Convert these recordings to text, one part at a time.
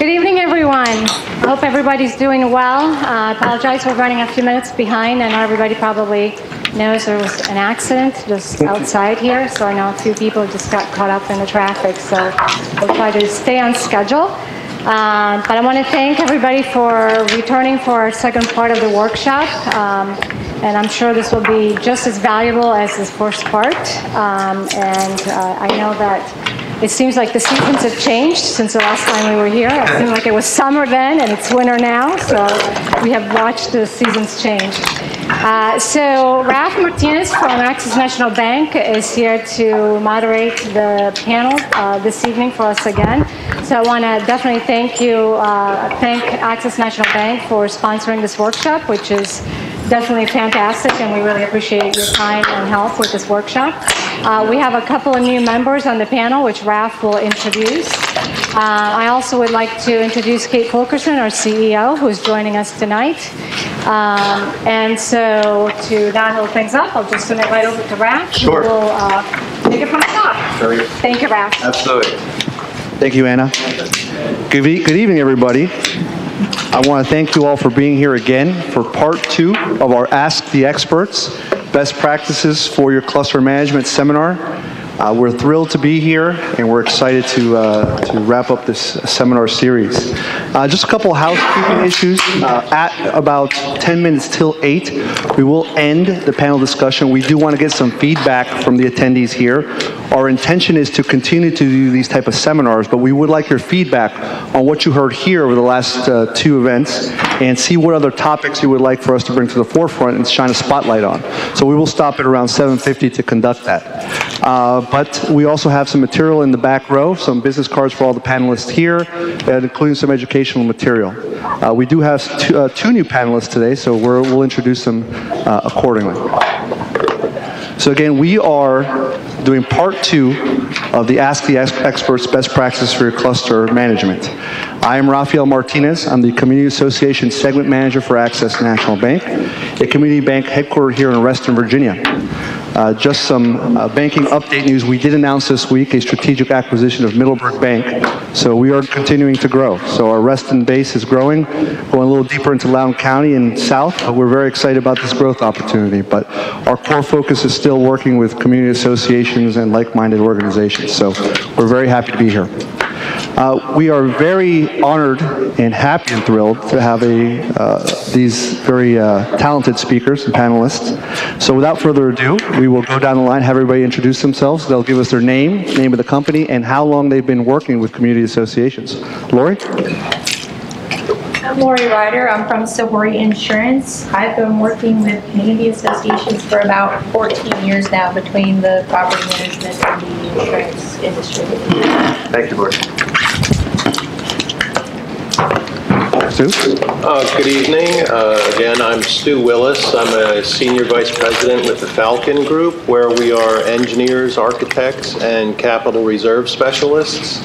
Good evening, everyone. I hope everybody's doing well. Uh, I apologize for running a few minutes behind. I know everybody probably knows there was an accident just outside here, so I know a few people just got caught up in the traffic, so we'll try to stay on schedule. Um, but I want to thank everybody for returning for our second part of the workshop. Um, and I'm sure this will be just as valuable as this first part. Um, and uh, I know that it seems like the seasons have changed since the last time we were here. It seemed like it was summer then and it's winter now, so we have watched the seasons change. Uh, so Raf Martinez from Access National Bank is here to moderate the panel uh, this evening for us again. So I want to definitely thank you, uh, thank Access National Bank for sponsoring this workshop, which is definitely fantastic, and we really appreciate your time and help with this workshop. Uh, we have a couple of new members on the panel, which Raf will introduce. Uh, I also would like to introduce Cate Fulkerson, our CEO, who's joining us tonight. Um, and so to not hold things up, I'll just turn it right over to Raf. Sure. Who will uh, take it from the top. Very- Thank you, Raf. Absolutely. Thank you, Anna. Good, e- good evening, everybody. I want to thank you all for being here again for part two of our Ask the Experts Best Practices for Your Cluster Management Seminar. Uh, we're thrilled to be here, and we're excited to, uh, to wrap up this seminar series. Uh, just a couple housekeeping issues. Uh, at about 10 minutes till 8, we will end the panel discussion. We do want to get some feedback from the attendees here. Our intention is to continue to do these type of seminars, but we would like your feedback on what you heard here over the last uh, two events and see what other topics you would like for us to bring to the forefront and shine a spotlight on. So we will stop at around 7.50 to conduct that. Uh, but we also have some material in the back row, some business cards for all the panelists here, and including some educational material. Uh, we do have two, uh, two new panelists today, so we're, we'll introduce them uh, accordingly. So again, we are doing part two of the Ask the Experts Best Practices for Your Cluster Management. I am Rafael Martinez. I'm the Community Association Segment Manager for Access National Bank, a community bank headquartered here in Reston, Virginia. Uh, just some uh, banking update news. We did announce this week a strategic acquisition of Middleburg Bank, so we are continuing to grow. So our Reston base is growing, going a little deeper into Loudoun County and south. We're very excited about this growth opportunity. But our core focus is still working with community associations and like-minded organizations. So we're very happy to be here. Uh, we are very honored and happy and thrilled to have a, uh, these very uh, talented speakers and panelists. So without further ado, we will go down the line, have everybody introduce themselves. They'll give us their name, name of the company, and how long they've been working with community associations. Lori? I'm Lori Ryder. I'm from Sahouri Insurance. I've been working with community associations for about 14 years now between the property management and the insurance industry. Thank you, Lori. Sue? Uh, Good evening. Uh, Again, I'm Stu Willis. I'm a Senior Vice President with the Falcon Group, where we are engineers, architects, and capital reserve specialists.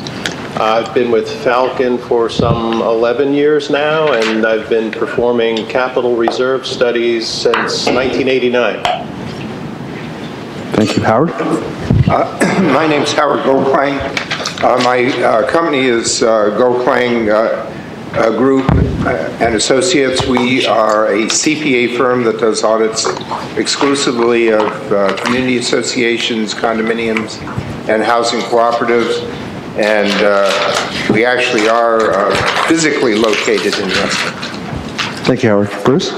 I've been with Falcon for some 11 years now, and I've been performing capital reserve studies since 1989. Thank you, Howard. My name's Howard Goldklang. Uh, My uh, company is uh, Goldklang uh, uh, Group uh, and Associates. We are a CPA firm that does audits exclusively of uh, community associations, condominiums, and housing cooperatives. And uh, we actually are uh, physically located in Reston. Thank you, Howard. Bruce?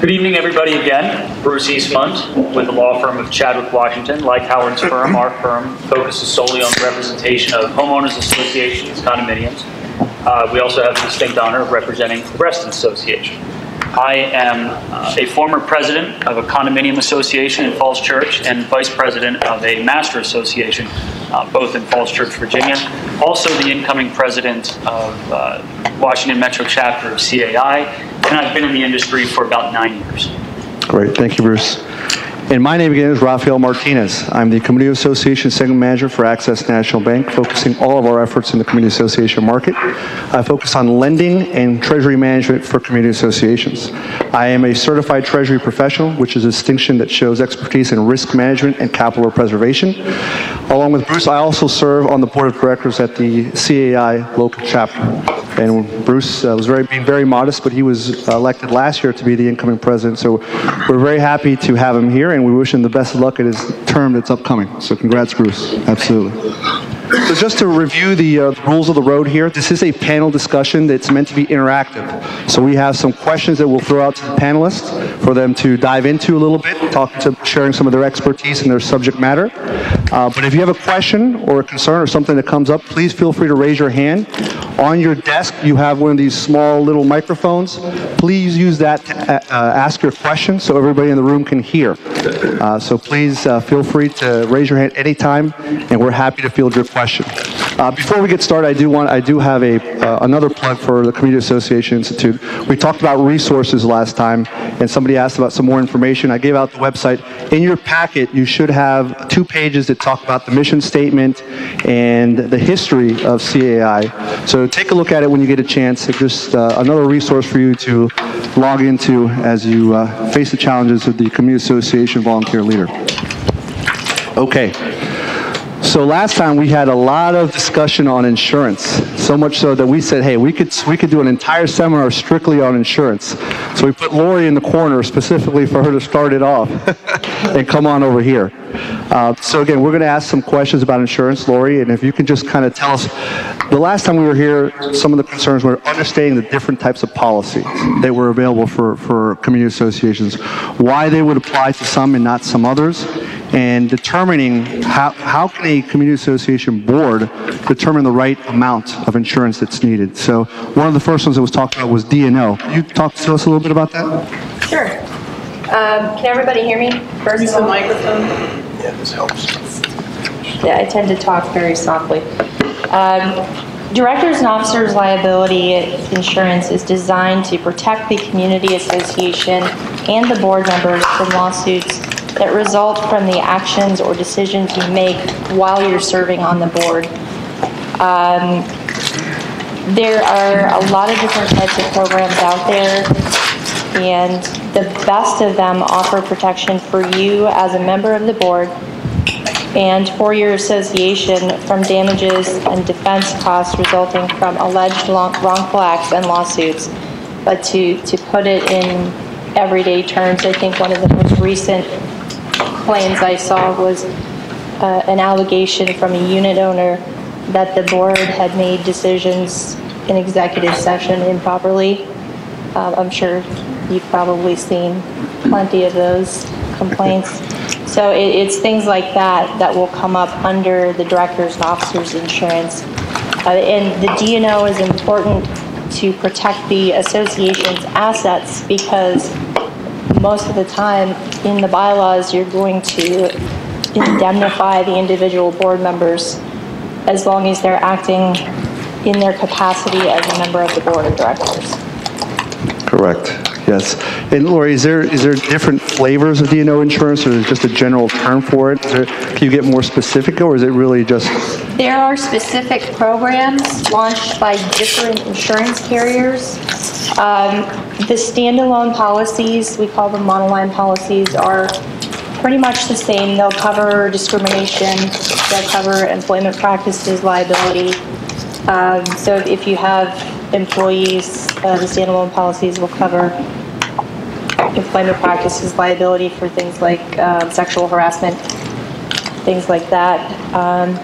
Good evening, everybody, again. Bruce Eastmont with the law firm of Chadwick Washington. Like Howard's firm, our firm focuses solely on the representation of homeowners associations, condominiums. Uh, We also have the distinct honor of representing the Reston Association. I am uh, a former president of a condominium association in Falls Church and vice president of a master association, uh, both in Falls Church, Virginia. Also the incoming president of uh, Washington Metro chapter of CAI, and I've been in the industry for about nine years. Great, thank you, Bruce. And my name again is Rafael Martinez. I'm the Community Association Segment Manager for Access National Bank, focusing all of our efforts in the community association market. I focus on lending and treasury management for community associations. I am a certified treasury professional, which is a distinction that shows expertise in risk management and capital preservation. Along with Bruce, I also serve on the board of directors at the CAI local chapter. And Bruce uh, was very, being very modest, but he was elected last year to be the incoming president. So we're very happy to have him here, and we wish him the best of luck at his term that's upcoming. So congrats, Bruce. Absolutely. So just to review the uh, rules of the road here, this is a panel discussion that's meant to be interactive. So we have some questions that we'll throw out to the panelists for them to dive into a little bit, talk to sharing some of their expertise and their subject matter. Uh, but if you have a question or a concern or something that comes up, please feel free to raise your hand. On your desk, you have one of these small little microphones. Please use that to uh, ask your question so everybody in the room can hear. Uh, so please uh, feel free to raise your hand anytime, and we're happy to field your question. Uh, before we get started, I do want I do have a uh, another plug for the Community Association Institute. We talked about resources last time, and somebody asked about some more information. I gave out the website. In your packet, you should have two pages that talk about the mission statement and the history of CAI. So take a look at it when you get a chance. It's just uh, another resource for you to log into as you uh, face the challenges of the Community Association volunteer leader. Okay. So last time we had a lot of discussion on insurance, so much so that we said, hey, we could we could do an entire seminar strictly on insurance. So we put Lori in the corner specifically for her to start it off and come on over here. Uh, so again, we're going to ask some questions about insurance, Lori, and if you can just kind of tell us, the last time we were here, some of the concerns were understanding the different types of policies that were available for, for community associations, why they would apply to some and not some others, and determining how, how can a community association board determine the right amount of insurance that's needed. So one of the first ones that was talked about was D&O. You talk to us a little bit about that? Sure. Um, Can everybody hear me? First Use of the microphone. Yeah, this helps. Yeah, I tend to talk very softly. Um, Directors and officers liability insurance is designed to protect the community association and the board members from lawsuits that result from the actions or decisions you make while you're serving on the board. Um, There are a lot of different types of programs out there, and the best of them offer protection for you as a member of the board and for your association from damages and defense costs resulting from alleged wrongful acts and lawsuits. But to, to put it in everyday terms, I think one of the most recent claims I saw was uh, an allegation from a unit owner that the board had made decisions in executive session improperly. Uh, I'm sure you've probably seen plenty of those complaints. So it, it's things like that that will come up under the director's and officer's insurance. Uh, and the D&O is important to protect the association's assets because most of the time in the bylaws, you're going to indemnify the individual board members as long as they're acting in their capacity as a member of the board of directors. Correct, yes. And Lori, is there, is there different flavors of D&O insurance, or is it just a general term for it? there- Can you get more specific, or is it really just, There are specific programs launched by different insurance carriers. Um, The standalone policies, we call them monoline policies, are pretty much the same. They'll cover discrimination, they'll cover employment practices liability. Um, So if you have employees, uh, the standalone policies will cover employment practices liability for things like uh, sexual harassment, things like that. Um,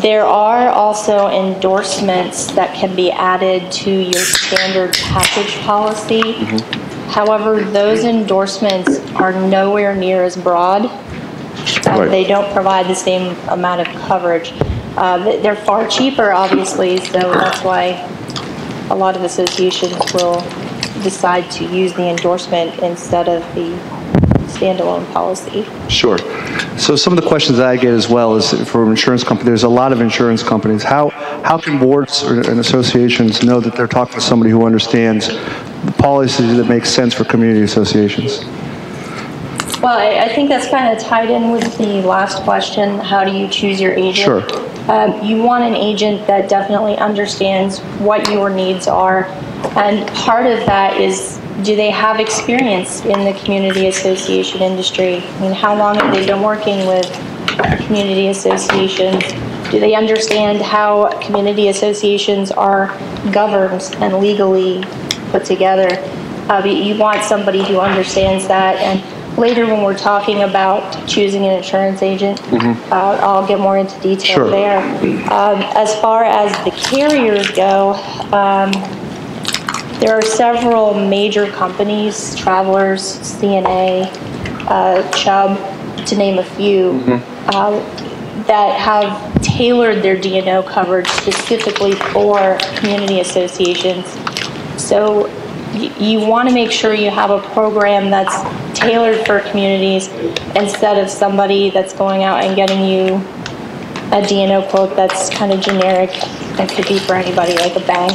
There are also endorsements that can be added to your standard package policy. However, those endorsements are nowhere near as broad. Uh, Right. They don't provide the same amount of coverage. Uh, They're far cheaper, obviously, so that's why a lot of associations will decide to use the endorsement instead of the standalone policy. sure. So some of the questions that I get as well is for insurance companies, there's a lot of insurance companies. How, how can boards or- and associations know that they're talking to somebody who understands the policies that make sense for community associations? Well, I, I think that's kind of tied in with the last question, how do you choose your agent? Sure. Um, you want an agent that definitely understands what your needs are. And part of that is, do they have experience in the community association industry? I mean, how long have they been working with community associations? Do they understand how community associations are governed and legally put together? Uh, you want somebody who understands that. And later, when we're talking about choosing an insurance agent, uh, I'll get more into detail Sure. there. Um, as far as the carriers go, um, there are several major companies, Travelers, CNA, uh, Chubb, to name a few, uh, that have tailored their D&O coverage specifically for community associations. So you want to make sure you have a program that's tailored for communities instead of somebody that's going out and getting you a D&O quote that's kind of generic and could be for anybody, like a bank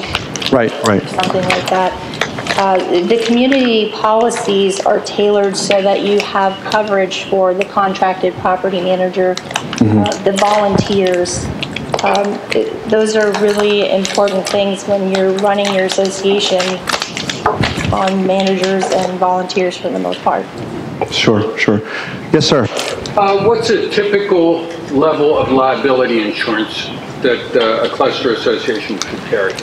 Right, right. something like that. Uh, The community policies are tailored so that you have coverage for the contracted property manager, uh, the volunteers. Um, it- Those are really important things when you're running your association on managers and volunteers for the most part. Sure, sure. Yes, sir. Uh, What's a typical level of liability insurance that uh, a cluster association should carry?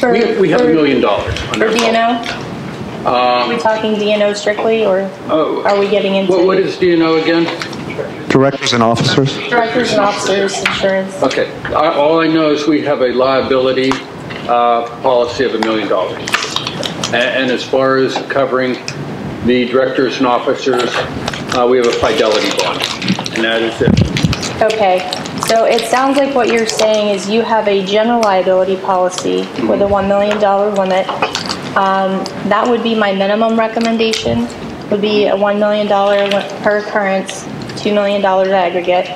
For- We we have a million dollars on For our policy. D&O? Are we talking D&O strictly, or Oh. are we getting into? What what is D&O again? Directors and officers? Directors and officers insurance? Okay, I- all I know is we have a liability uh, policy of a million dollars. A- And as far as covering the directors and officers, uh, we have a fidelity bond, and that is it. Okay, so it sounds like what you're saying is you have a general liability policy with a $1 million limit. Um, That would be my minimum recommendation, would be a $1 million li- per occurrence, $2 million aggregate.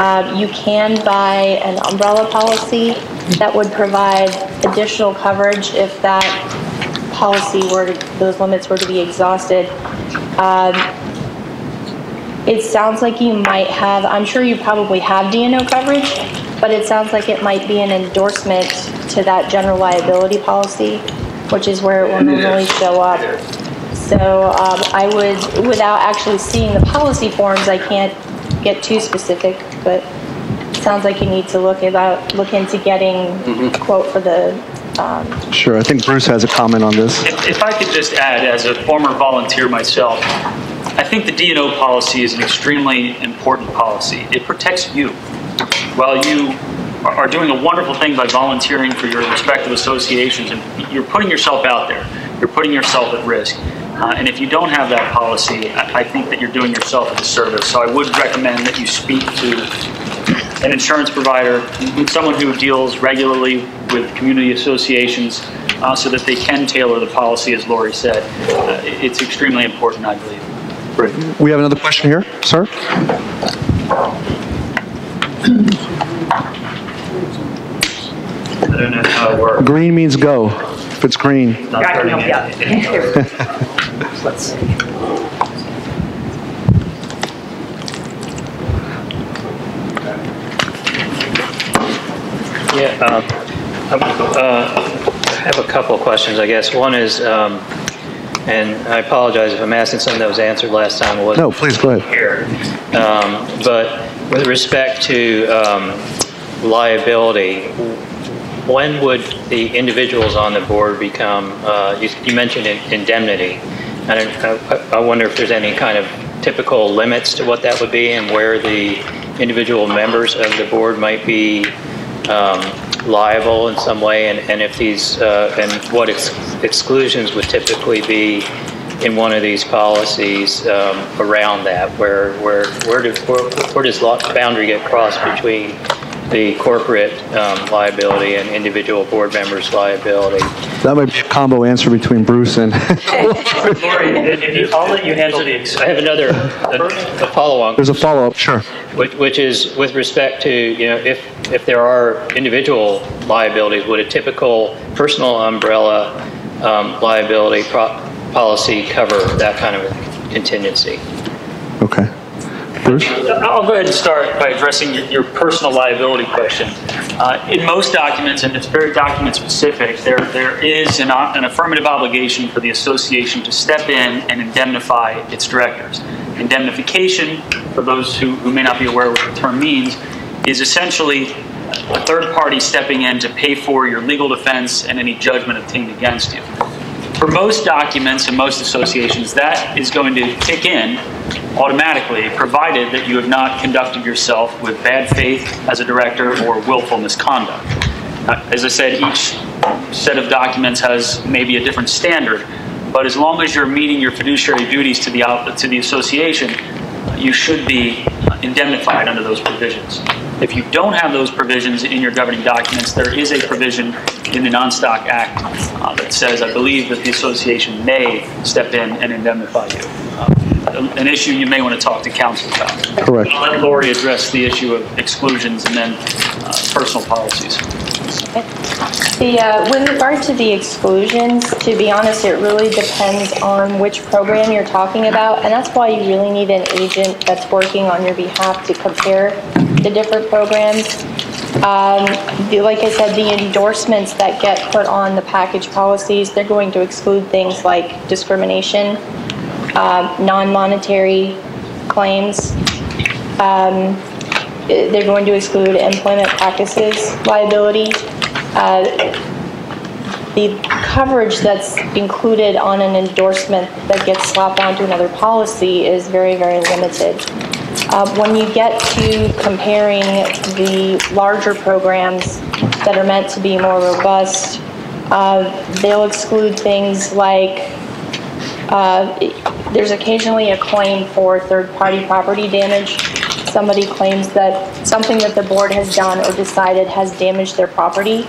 Uh, You can buy an umbrella policy that would provide additional coverage if that policy were, to- those limits were to be exhausted. Um, it sounds like you might have, I'm sure you probably have D&O coverage, but it sounds like it might be an endorsement to that general liability policy, which is where it will normally show up. So um, I would, without actually seeing the policy forms, I can't get too specific, but it sounds like you need to look about, look into getting a quote for the, um, Sure. I think Bruce has a comment on this. If if I could just add, as a former volunteer myself, I think the D&O policy is an extremely important policy. It protects you. While you are are doing a wonderful thing by volunteering for your respective associations, and you're putting yourself out there, you're putting yourself at risk. Uh, And if you don't have that policy, I I think that you're doing yourself a disservice. So I would recommend that you speak to an insurance provider, someone who deals regularly with community associations, uh, so that they can tailor the policy, as Lori said. Uh, It's extremely important, I believe. We have another question here, sir? I don't know how it works. Green means go. If it's green. Not turning it. Let's see. Yeah, um, uh, I have a couple of questions, I guess. One is, um, and I apologize if I'm asking something that was answered last time. Wasn't No, please go ahead. here. Um, But with respect to um, liability, when would the individuals on the board become, uh, you you mentioned in- indemnity. I I wonder if there's any kind of typical limits to what that would be and where the individual members of the board might be um, liable in some way, and and if these, uh, and what ex- exclusions would typically be in one of these policies um, around that, where, where, where do- where where does boundary get crossed between the corporate um, liability and individual board members' liability? That might be a combo answer between Bruce and, Lori, if you- I'll let you handle the, I have another, a a follow-on. there's a follow-up, sure. Which, which is with respect to, you know, if, if there are individual liabilities, would a typical personal umbrella um, liability pro- policy cover that kind of contingency? Okay. Bruce? I'll go ahead and start by addressing your- your personal liability question. Uh, In most documents, and it's very document specific, there, there is an an affirmative obligation for the association to step in and indemnify its directors. Indemnification, for those who, who may not be aware what the term means, is essentially a third party stepping in to pay for your legal defense and any judgment obtained against you. For most documents and most associations, that is going to kick in automatically, provided that you have not conducted yourself with bad faith as a director or willful misconduct. Uh, As I said, each set of documents has maybe a different standard, but as long as you're meeting your fiduciary duties to the, to the association, you should be indemnified under those provisions. If you don't have those provisions in your governing documents, there is a provision in the Non-Stock Act uh, that says, I believe that the association may step in and indemnify you. Uh, An issue you may want to talk to counsel about. Correct. I'll let Lori address the issue of exclusions and then uh, personal policies. The, uh, with regard to the exclusions, to be honest, it really depends on which program you're talking about, and that's why you really need an agent that's working on your behalf to compare the different programs. Um, the- Like I said, the endorsements that get put on the package policies, they're going to exclude things like discrimination, um, non-monetary claims, um, they're going to exclude employment practices liability. Uh, The coverage that's included on an endorsement that gets slapped onto another policy is very, very limited. Uh, When you get to comparing the larger programs that are meant to be more robust, uh, they'll exclude things like uh, there's occasionally a claim for third-party property damage. Somebody claims that something that the board has done or decided has damaged their property.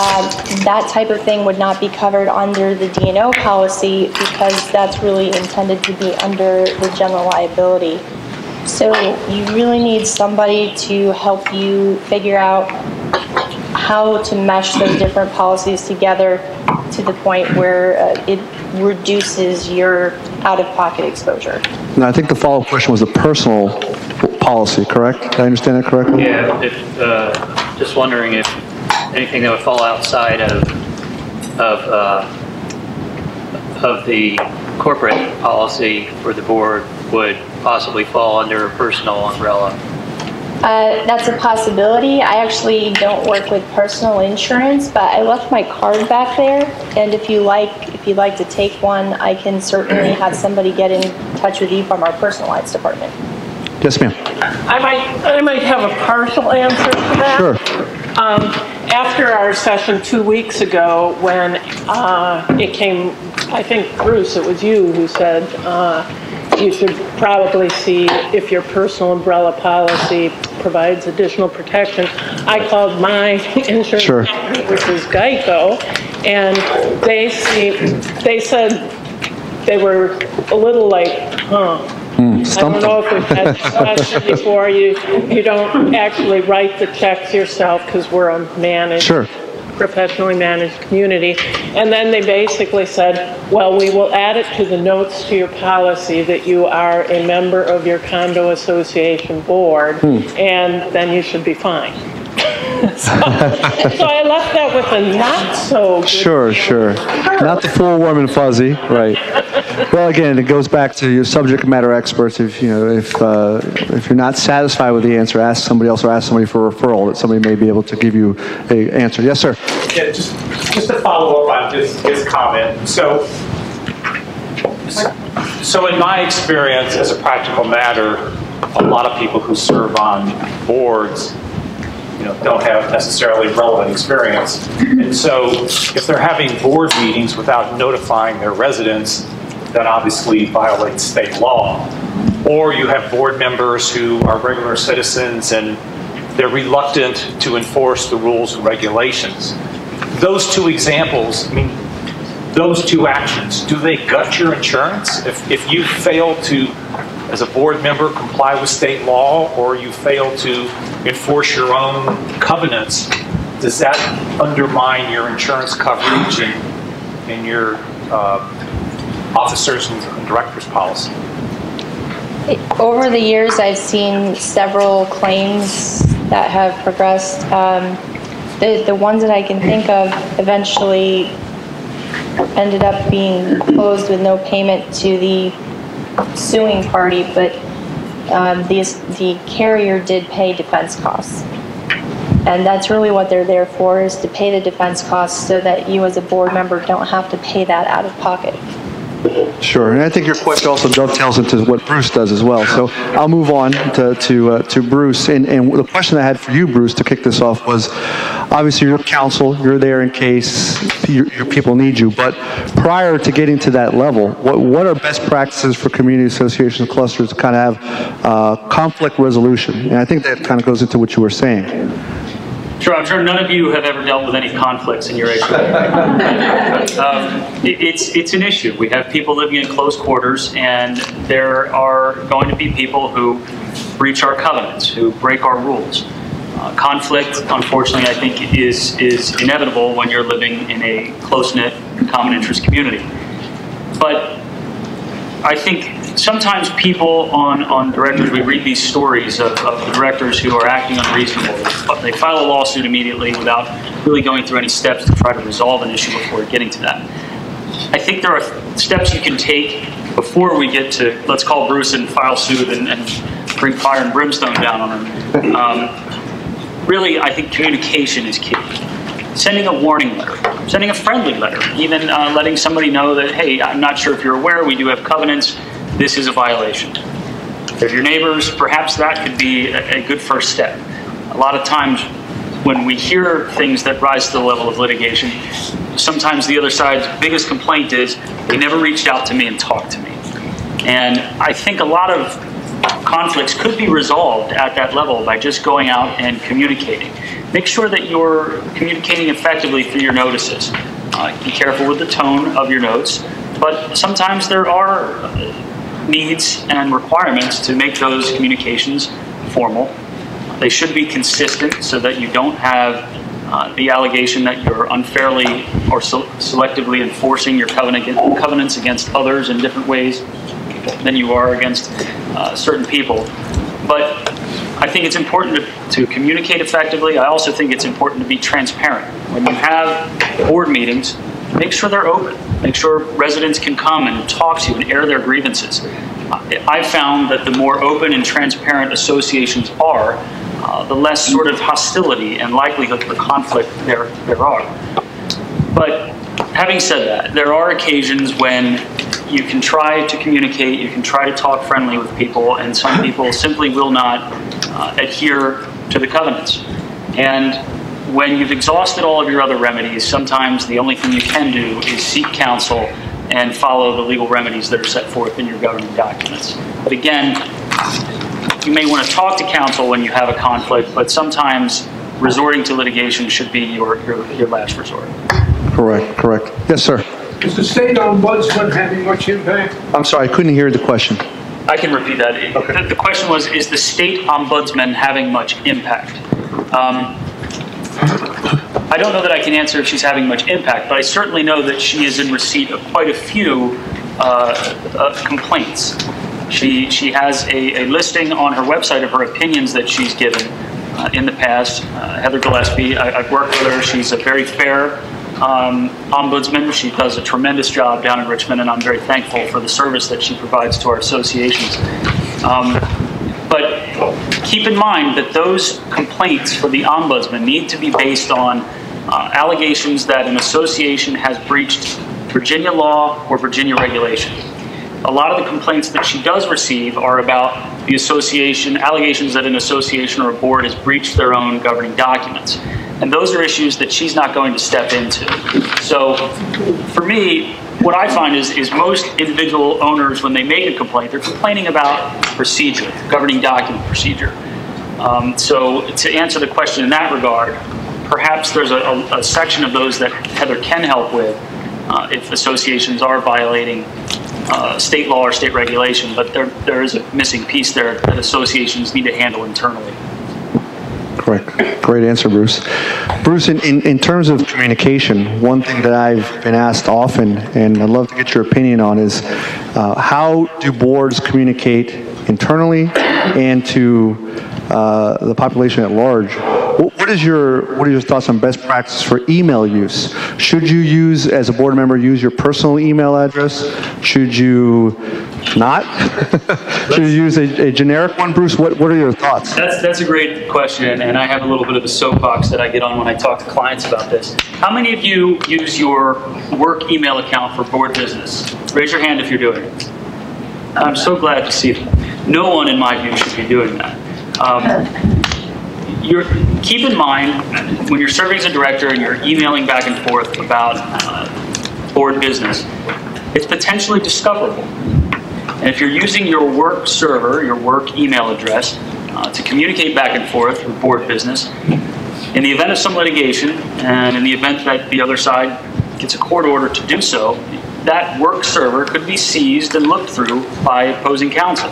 Um, That type of thing would not be covered under the D&O policy because that's really intended to be under the general liability. So you really need somebody to help you figure out how to mesh those different policies together to the point where uh, it reduces your out-of-pocket exposure. And I think the follow-up question was a personal policy, correct? Did I understand that correctly? Yeah, if, uh, just wondering if anything that would fall outside of, of, uh, of the corporate policy for the board would possibly fall under a personal umbrella. Uh, That's a possibility. I actually don't work with personal insurance, but I left my card back there. And if you like, if you'd like to take one, I can certainly have somebody get in touch with you from our personal lines department. Yes, ma'am. I might, I might have a partial answer to that. Sure. Um, After our session two weeks ago, when uh, it came, I think, Bruce, it was you who said uh, you should probably see if your personal umbrella policy provides additional protection. I called my insurance Sure. company, which is Geico, and they see, they said they were a little like, huh, hmm, I don't know if we've had this question before, you, you don't actually write the checks yourself because we're a managed. Sure. Professionally managed community. And then they basically said, well, we will add it to the notes to your policy that you are a member of your condo association board, hmm. and then you should be fine. So so I left that with a not so good. Sure, sure. Not the full warm and fuzzy, right. Well, again, it goes back to your subject matter experts. If, you know, if, uh, if you're not satisfied with the answer, ask somebody else or ask somebody for a referral that somebody may be able to give you a answer. Yes, sir. Yeah, just, just to follow up on this, this comment. So, so in my experience, as a practical matter, a lot of people who serve on boards, you know, don't have necessarily relevant experience. And so if they're having board meetings without notifying their residents, that obviously violates state law. Or you have board members who are regular citizens and they're reluctant to enforce the rules and regulations. Those two examples, I mean, those two actions, do they gut your insurance? If, if you fail to, as a board member, comply with state law, or you fail to enforce your own covenants, does that undermine your insurance coverage and, and your uh, officers and directors policy? Over the years, I've seen several claims that have progressed. Um, The, the ones that I can think of eventually ended up being closed with no payment to the suing party, but um, the, the carrier did pay defense costs. And that's really what they're there for, is to pay the defense costs so that you as a board member don't have to pay that out of pocket. Sure, and I think your question also dovetails into what Bruce does as well. So I'll move on to to, uh, to Bruce. And, and the question I had for you, Bruce, to kick this off was, obviously you're counsel, you're there in case your, your people need you. But prior to getting to that level, what what are best practices for community associations clusters to kind of have uh, conflict resolution? And I think that kind of goes into what you were saying. Sure, I'm sure none of you have ever dealt with any conflicts in your HOA. um, it, it's, it's an issue. We have people living in close quarters, and there are going to be people who breach our covenants, who break our rules. Uh, conflict, unfortunately, I think is, is inevitable when you're living in a close-knit common interest community. But I think sometimes people on, on directors, we read these stories of, of directors who are acting unreasonable. They file a lawsuit immediately without really going through any steps to try to resolve an issue before getting to that. I think there are steps you can take before we get to, let's call Bruce and file suit and, and bring fire and brimstone down on him. Um, really, I think communication is key sending a warning letter, sending a friendly letter, even uh, letting somebody know that, hey, I'm not sure if you're aware, we do have covenants, this is a violation. If your neighbors, perhaps that could be a, a good first step. A lot of times when we hear things that rise to the level of litigation, sometimes the other side's biggest complaint is they never reached out to me and talked to me. And I think a lot of conflicts could be resolved at that level by just going out and communicating. Make sure that you're communicating effectively through your notices. Uh, be careful with the tone of your notes, but sometimes there are needs and requirements to make those communications formal. They should be consistent so that you don't have uh, the allegation that you're unfairly or se selectively enforcing your covenant, covenants against others in different ways than you are against uh, certain people. But I think it's important to, to, communicate effectively. I also think it's important to be transparent. When you have board meetings, make sure they're open. Make sure residents can come and talk to you and air their grievances. I've found that the more open and transparent associations are, uh, the less sort of hostility and likelihood for conflict there, there are. But having said that, there are occasions when you can try to communicate, you can try to talk friendly with people, and some people simply will not uh, adhere to the covenants. And when you've exhausted all of your other remedies, sometimes the only thing you can do is seek counsel and follow the legal remedies that are set forth in your governing documents. But again, you may want to talk to counsel when you have a conflict, but sometimes resorting to litigation should be your, your, your last resort. Correct, correct. Yes, sir. Is the state ombudsman having much impact? I'm sorry, I couldn't hear the question. I can repeat that. Okay. The, the question was, is the state ombudsman having much impact? Um, I don't know that I can answer if she's having much impact, but I certainly know that she is in receipt of quite a few uh, uh, complaints. She, she has a, a, listing on her website of her opinions that she's given uh, in the past. Uh, Heather Gillespie, I, have worked with her. She's a very fair um, ombudsman. She does a tremendous job down in Richmond, and I'm very thankful for the service that she provides to our associations. Um, but keep in mind that those complaints for the ombudsman need to be based on uh, allegations that an association has breached Virginia law or Virginia regulation. A lot of the complaints that she does receive are about the association, allegations that an association or a board has breached their own governing documents. And those are issues that she's not going to step into. So for me, what I find is, is most individual owners, when they make a complaint, they're complaining about procedure, governing document procedure. Um, so to answer the question in that regard, perhaps there's a, a, a section of those that Heather can help with uh, if associations are violating uh, state law or state regulation, but there, there is a missing piece there that associations need to handle internally. Correct. Great answer, Bruce. Bruce, in, in, in, terms of communication, one thing that I've been asked often, and I'd love to get your opinion on, is uh, how do boards communicate internally and to uh, the population at large. What what is your, what are your thoughts on best practice for email use? Should you use, as a board member, use your personal email address? Should you not? Should you use a a generic one? Bruce, what what are your thoughts? That's, that's a great question, and I have a little bit of a soapbox that I get on when I talk to clients about this. How many of you use your work email account for board business? Raise your hand if you're doing it. I'm so glad to see that. No one, in my view, should be doing that. Um, keep in mind, when you're serving as a director and you're emailing back and forth about uh, board business, it's potentially discoverable. And if you're using your work server, your work email address, uh, to communicate back and forth with board business, in the event of some litigation, and in the event that the other side gets a court order to do so, that work server could be seized and looked through by opposing counsel.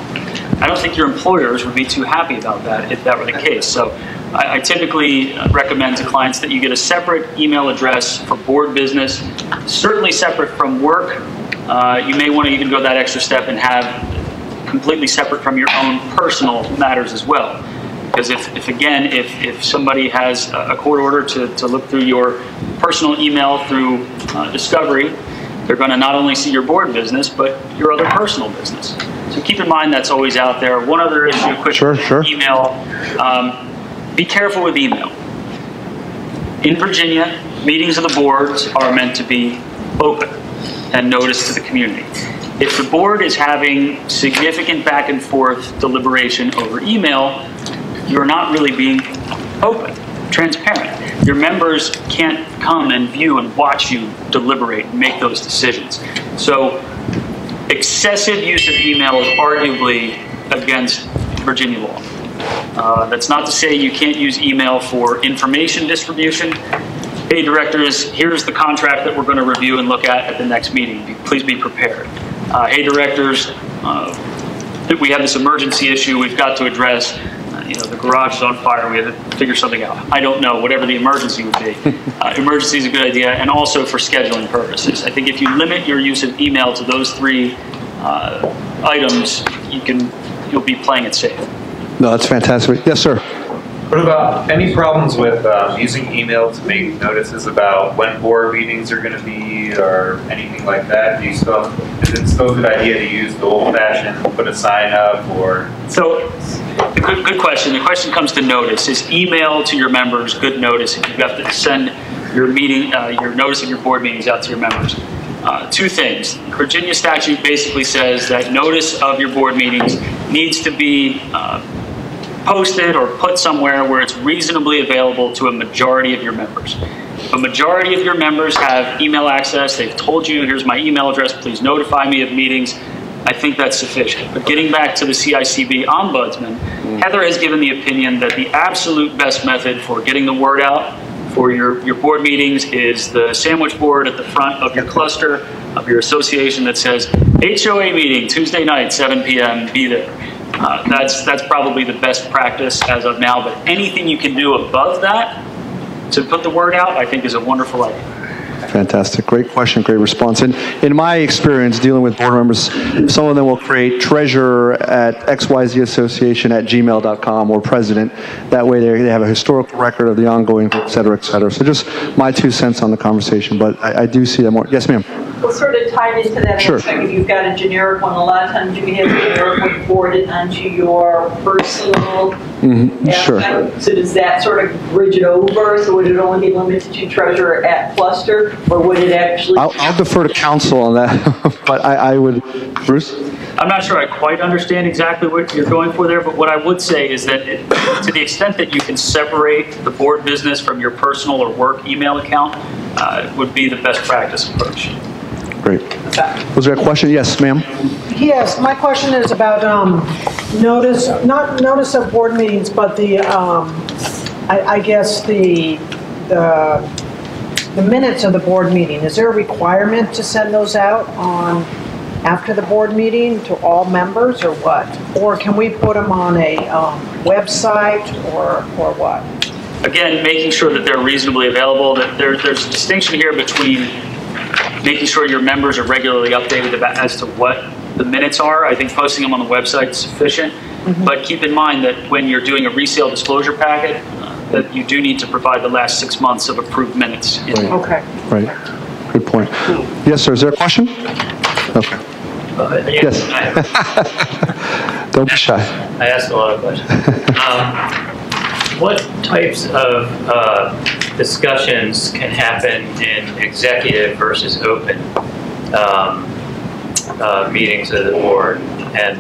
I don't think your employers would be too happy about that if that were the case. So I, I typically recommend to clients that you get a separate email address for board business, certainly separate from work. Uh, you may want to even go that extra step and have completely separate from your own personal matters as well. Because if, if again, if, if somebody has a court order to, to look through your personal email through uh, Discovery, they're going to not only see your board business, but your other personal business. So keep in mind that's always out there. One other issue, quick Sure, sure. email. Um, be careful with email. In Virginia, meetings of the boards are meant to be open and noticed to the community. If the board is having significant back and forth deliberation over email, you're not really being open, transparent. Your members can't come and view and watch you deliberate and make those decisions. So excessive use of email is arguably against Virginia law. Uh, That's not to say you can't use email for information distribution. Hey, directors, here's the contract that we're going to review and look at at the next meeting. Please be prepared. Uh, Hey, directors, uh, we have this emergency issue we've got to address. You know, the garage is on fire, we have to figure something out. I don't know, whatever the emergency would be. Uh, Emergency is a good idea, and also for scheduling purposes. I think if you limit your use of email to those three uh, items, you can, you'll be playing it safe. No, that's fantastic. Yes, sir. What about any problems with um, using email to make notices about when board meetings are going to be or anything like that? Do you still, is it still a good idea to use the old fashioned, put a sign up or? So, good, good question. The question comes to notice. Is email to your members good notice if you have to send your meeting, uh, your notice of your board meetings out to your members? Uh, two things. Virginia statute basically says that notice of your board meetings needs to be uh, posted or put somewhere where it's reasonably available to a majority of your members. If a majority of your members have email access, they've told you, here's my email address, please notify me of meetings, I think that's sufficient. But getting back to the CICB ombudsman, mm. Heather has given the opinion that the absolute best method for getting the word out for your, your board meetings is the sandwich board at the front of your cluster of your association that says HOA meeting Tuesday night, 7 p.m. Be there. Uh, that's that's probably the best practice as of now. But anything you can do above that to put the word out, I think, is a wonderful idea. Fantastic. Great question, great response. And in my experience dealing with board members, some of them will create treasurer at XYZ Association at gmail.com or president. That way they, they have a historical record of the ongoing, et cetera, et cetera. So just my two cents on the conversation, but I, I do see that more. Yes, ma'am. Well, sort of tied into that, Sure. aspect, if you've got a generic one, a lot of times you have a generic one forwarded onto your personal Mhm, Sure. So does that sort of bridge it over? So would it only be limited to treasurer at cluster, or would it actually? I'll, I'll defer to counsel on that, but I, I would, Bruce? I'm not sure I quite understand exactly what you're going for there, but what I would say is that it, to the extent that you can separate the board business from your personal or work email account, uh, would be the best practice approach. Great. Was there a question? Yes, ma'am. Yes, my question is about um, notice, not notice of board meetings, but the, um, I I guess the, the the minutes of the board meeting. Is there a requirement to send those out on, after the board meeting to all members, or what? Or can we put them on a um, website, or or what? Again, making sure that they're reasonably available, that there, there's a distinction here between making sure your members are regularly updated about, as to what the minutes are. I think posting them on the website is sufficient. But keep in mind that when you're doing a resale disclosure packet, uh, that you do need to provide the last six months of approved minutes. in there. Okay. Right. Good point. Yes, sir. Is there a question? Okay. Yes. Don't be shy. I asked a lot of questions. Um, What types of uh, discussions can happen in executive versus open um, uh, meetings of the board? And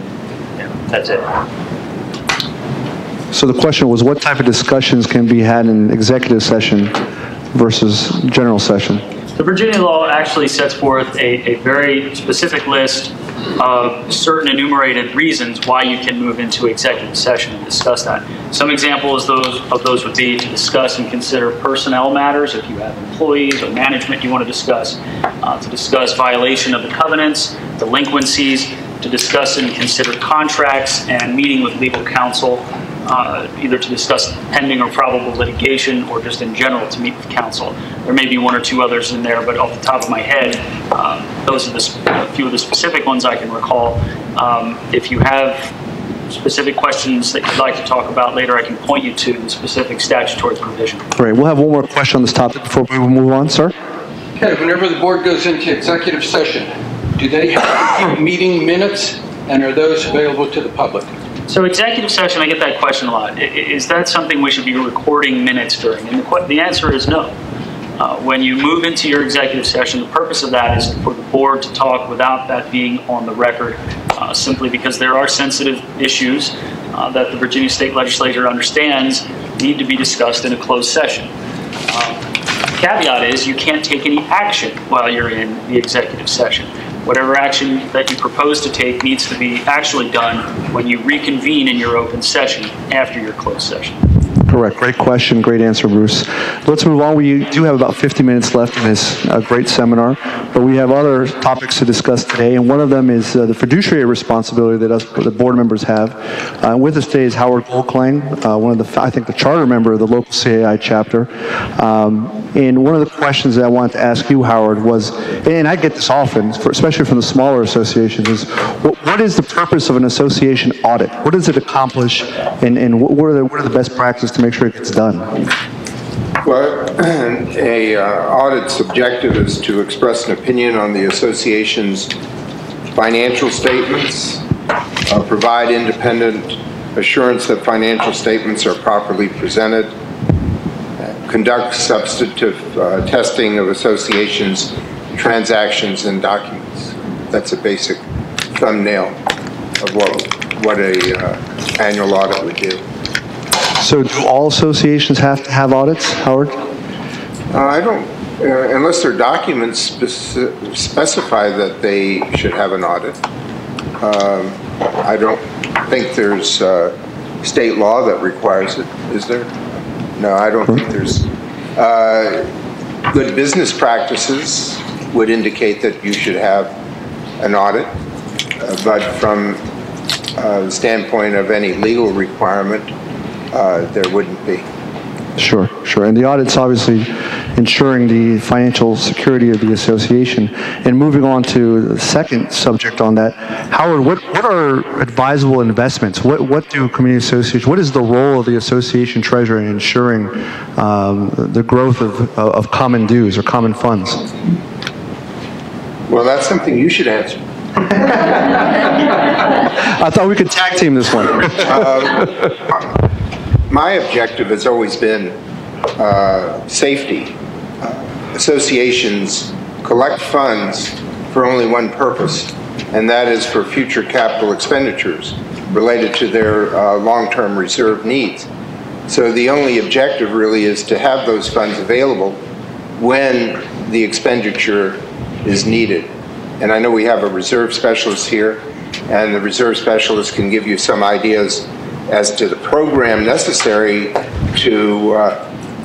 you know, that's it. So the question was, what type of discussions can be had in executive session versus general session? The Virginia law actually sets forth a, a very specific list of certain enumerated reasons why you can move into executive session and discuss that. Some examples those, of those would be to discuss and consider personnel matters, if you have employees or management you want to discuss, uh, to discuss violation of the covenants, delinquencies, to discuss and consider contracts and meeting with legal counsel, uh, either to discuss pending or probable litigation or just in general to meet with counsel. There may be one or two others in there, but off the top of my head, um, those are the, sp- a few of the specific ones I can recall. Um, If you have specific questions that you'd like to talk about later, I can point you to the specific statutory provision. Great. We'll have one more question on this topic before we move on, sir. Okay, whenever the board goes into executive session, do they have keep meeting minutes, and are those available to the public? So executive session, I get that question a lot. Is that something we should be recording minutes during? And the the answer is no. Uh, When you move into your executive session, the purpose of that is for the board to talk without that being on the record, uh, simply because there are sensitive issues uh, that the Virginia State Legislature understands need to be discussed in a closed session. Um, Caveat is you can't take any action while you're in the executive session. Whatever action that you propose to take needs to be actually done when you reconvene in your open session after your closed session. Correct. Great question. Great answer, Bruce. Let's move on. We do have about 50 minutes left in this uh, great seminar, but we have other topics to discuss today, and one of them is uh, the fiduciary responsibility that us, the board members have. Uh, with us today is Howard Goldklang, uh, one of the, I think, the charter member of the local CAI chapter. Um, and one of the questions that I wanted to ask you, Howard, was, and I get this often, especially from the smaller associations, is what, what is the purpose of an association audit? What does it accomplish, and, and what are the, what are the best practices to make sure it gets done? Well, a uh, audit's objective is to express an opinion on the association's financial statements, uh, provide independent assurance that financial statements are properly presented, conduct substantive uh, testing of associations' transactions and documents. That's a basic thumbnail of what, what a uh, annual audit would do. So do all associations have to have audits, Howard? Uh, I don't, uh, unless their documents speci- specify that they should have an audit. Um, I don't think there's uh, state law that requires it, is there? No, I don't think there's. uh, Good business practices would indicate that you should have an audit, uh, but from uh, the standpoint of any legal requirement, uh, there wouldn't be. Sure, sure. And the audit's obviously ensuring the financial security of the association. And moving on to the second subject on that, Howard, what, what are advisable investments? What, what do community associations, what is the role of the association treasurer in ensuring um, the growth of, of common dues or common funds? Well, that's something you should answer. I thought we could tag team this one. My objective has always been uh, safety. Associations collect funds for only one purpose, and that is for future capital expenditures related to their uh, long-term reserve needs. So the only objective really is to have those funds available when the expenditure is needed. And I know we have a reserve specialist here, and the reserve specialist can give you some ideas as to the program necessary to uh,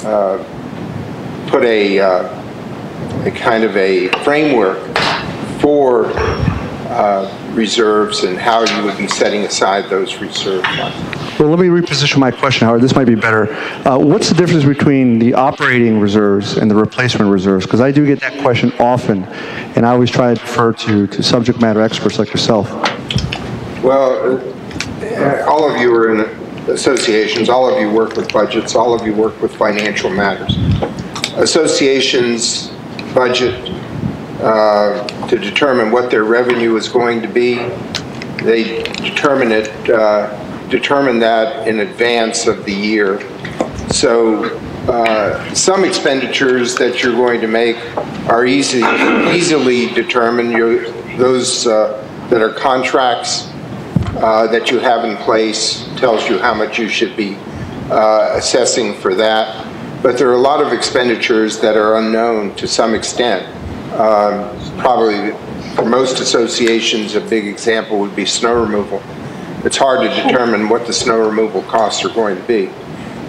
uh, put a, uh, a kind of a framework for uh, reserves and how you would be setting aside those reserve funds. Well, let me reposition my question, Howard. This might be better. Uh, What's the difference between the operating reserves and the replacement reserves? Because I do get that question often, and I always try to defer to, to subject matter experts like yourself. Well, all of you are in associations, all of you work with budgets, all of you work with financial matters. Associations budget uh, to determine what their revenue is going to be. They determine it, uh, determine that in advance of the year. So uh, some expenditures that you're going to make are easy, easily determined. You're, those uh, that are contracts uh, that you have in place tells you how much you should be uh, assessing for that. But there are a lot of expenditures that are unknown to some extent. Um, probably for most associations, a big example would be snow removal. It's hard to determine what the snow removal costs are going to be.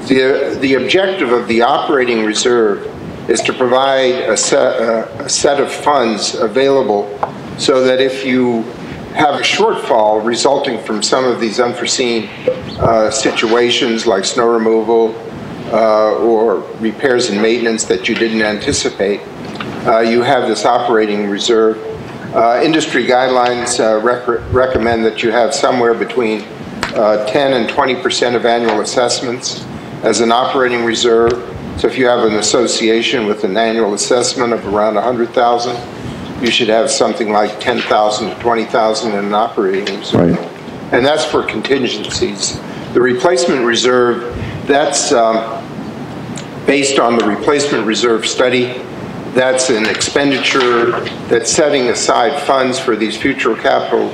The, the objective of the operating reserve is to provide a set, uh, a set of funds available so that if you have a shortfall resulting from some of these unforeseen uh, situations like snow removal uh, or repairs and maintenance that you didn't anticipate, uh, you have this operating reserve. Uh, industry guidelines uh, rec recommend that you have somewhere between uh, 10 and 20 percent of annual assessments as an operating reserve. So if you have an association with an annual assessment of around 100,000, you should have something like 10,000 to 20,000 in an operating reserve. Right. And that's for contingencies. The replacement reserve, that's um, based on the replacement reserve study. That's an expenditure that's setting aside funds for these future capital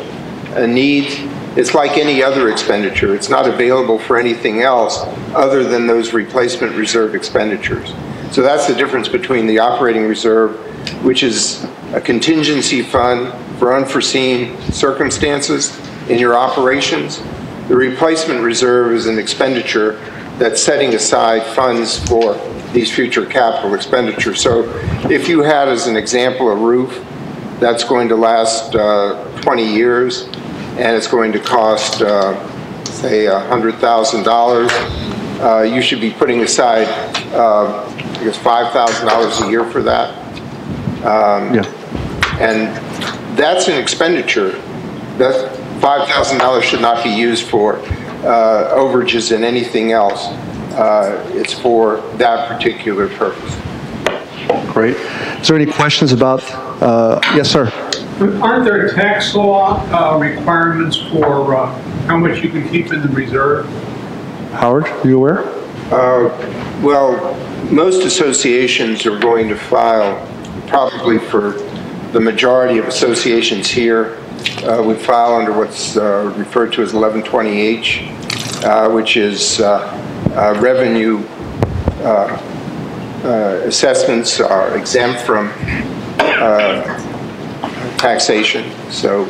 uh, needs. It's like any other expenditure. It's not available for anything else other than those replacement reserve expenditures. So that's the difference between the operating reserve, which is a contingency fund for unforeseen circumstances in your operations. The replacement reserve is an expenditure that's setting aside funds for these future capital expenditures. So if you had, as an example, a roof that's going to last uh, 20 years and it's going to cost, uh, say, $100,000, uh, you should be putting aside, uh, I guess, $5,000 a year for that. Um, Yeah. and that's an expenditure. That $5,000 should not be used for uh, overages and anything else. Uh, It's for that particular purpose. Great. Is there any questions about, uh, yes, sir? Aren't there tax law uh, requirements for uh, how much you can keep in the reserve? Howard, are you aware? Uh, Well, most associations are going to file, probably for the majority of associations here, uh, would file under what's uh, referred to as 1120H, uh, which is uh, uh, revenue uh, assessments are exempt from taxation, so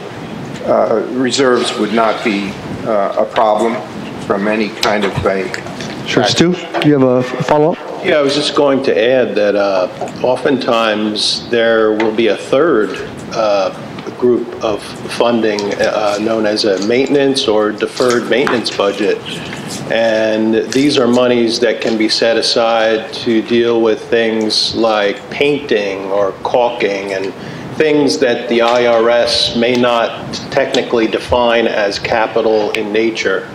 reserves would not be a problem from any kind of a Sure. Stu, do you have a follow-up? Yeah, I was just going to add that uh, oftentimes there will be a third uh, group of funding uh, known as a maintenance or deferred maintenance budget. And these are monies that can be set aside to deal with things like painting or caulking and things that the IRS may not technically define as capital in nature.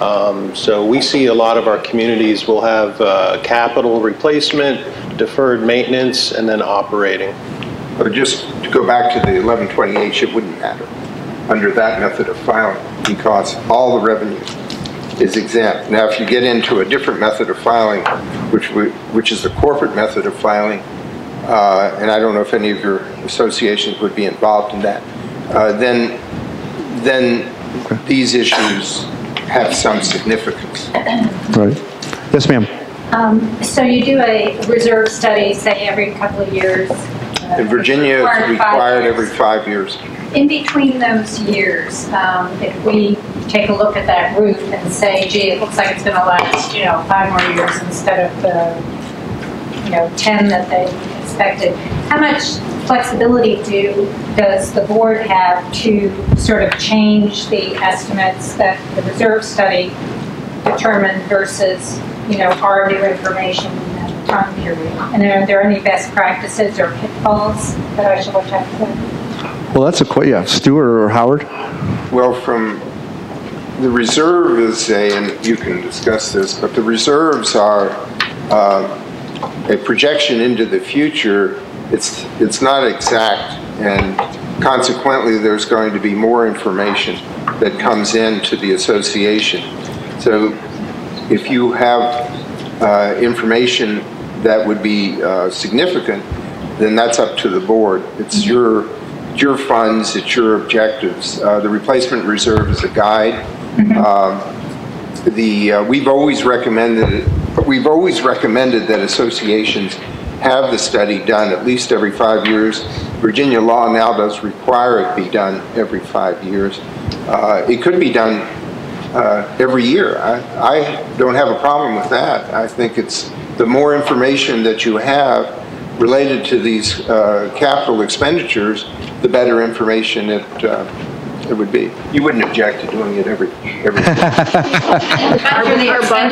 Um, So we see a lot of our communities will have uh, capital replacement, deferred maintenance, and then operating. But just to go back to the 1120H, it wouldn't matter under that method of filing because all the revenue is exempt. Now, if you get into a different method of filing, which, we- which is the corporate method of filing, uh, and I don't know if any of your associations would be involved in that, uh, then, then these issues have some significance. Right. Yes, ma'am. Um, So you do a reserve study, say, every couple of years? uh, In Virginia, it's required required years. every five years. In between those years, um, if we take a look at that roof and say, gee, it looks like it's going to last, you know, five more years instead of the, you know, 10 that they expected, how much flexibility do, does the board have to sort of change the estimates that the reserve study determined versus, you know, our new information in that time period? And are there any best practices or pitfalls that I should watch out for? Well, that's a, question. yeah, Stuart or Howard? Well, from, the reserve is a, and you can discuss this, but the reserves are uh, a projection into the future. It's, it's not exact, and consequently, there's going to be more information that comes into the association. So if you have uh, information that would be uh, significant, then that's up to the board. It's your, it's your funds, it's your objectives. Uh, The replacement reserve is a guide. Um, The, uh, we've always recommended, we've always recommended that associations have the study done at least every five years. Virginia law now does require it be done every five years. Uh, It could be done uh, every year. I, I don't have a problem with that. I think it's, the more information that you have related to these uh, capital expenditures, the better information it, it would be. You wouldn't object to doing it every, every.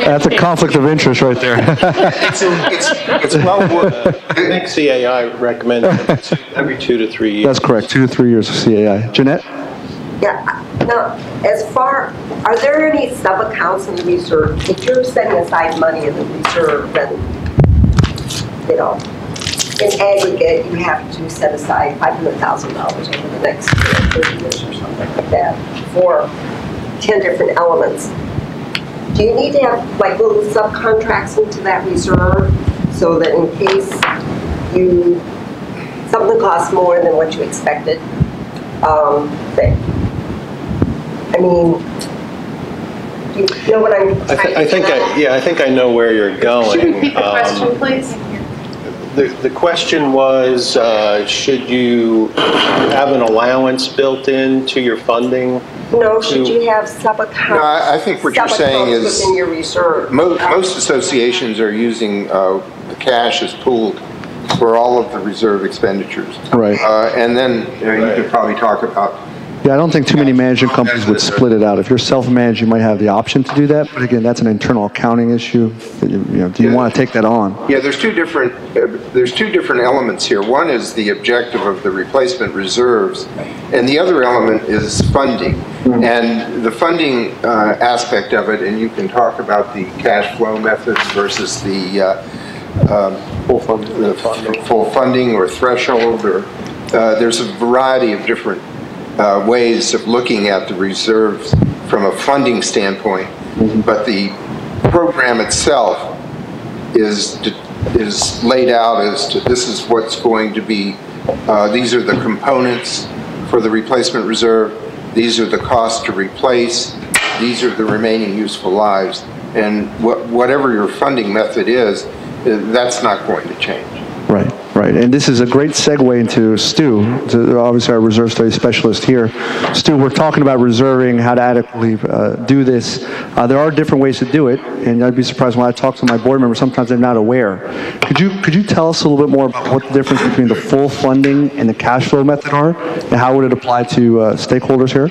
That's a conflict of interest right there. It's, it's well worth. I think CAI recommends every two to three years. That's correct, two to three years of CAI. Jeanette? Yeah, now, as far, are there any sub-accounts in the reserve? If you're setting aside money in the reserve, then, you know, in aggregate, you have to set aside $500,000 over the next you know, 30 years or something like that for 10 different elements. Do you need to have like little subcontracts into that reserve so that in case you, something costs more than what you expected, um, that I mean, you know what I'm I, th- I think, I, yeah, I think I know where you're going. Could you repeat the Um, question, please? The, the question was, uh, should you have an allowance built into your funding? No, should you have sub-accounts? No, I I think what you're saying sub-accounts is. Within your reserve? Mo- Most associations are using uh, the cash as pooled for all of the reserve expenditures. Right. Uh, And then, you know, you could probably talk about Yeah, I don't think too many management companies would split it out. If you're self-managed, you might have the option to do that, but again, that's an internal accounting issue. You you know, do you want to take that on? Yeah, there's two different, uh, there's two different elements here. One is the objective of the replacement reserves, and the other element is funding. And the funding uh, aspect of it, and you can talk about the cash flow methods versus the uh, um, full funding, full funding or threshold, or, uh, there's a variety of different uh, ways of looking at the reserves from a funding standpoint. But the program itself is, is laid out as to, this is what's going to be, uh, these are the components for the replacement reserve, these are the costs to replace, these are the remaining useful lives. And wha- whatever your funding method is, uh, that's not going to change. Right, right. And this is a great segue into Stu, to- obviously our reserve study specialist here. Stu, we're talking about reserving, how to adequately uh, do this. Uh, There are different ways to do it, and I'd be surprised when I talk to my board members, sometimes they're not aware. Could you, could you tell us a little bit more about what the difference between the full funding and the cash flow method are? And how would it apply to uh, stakeholders here?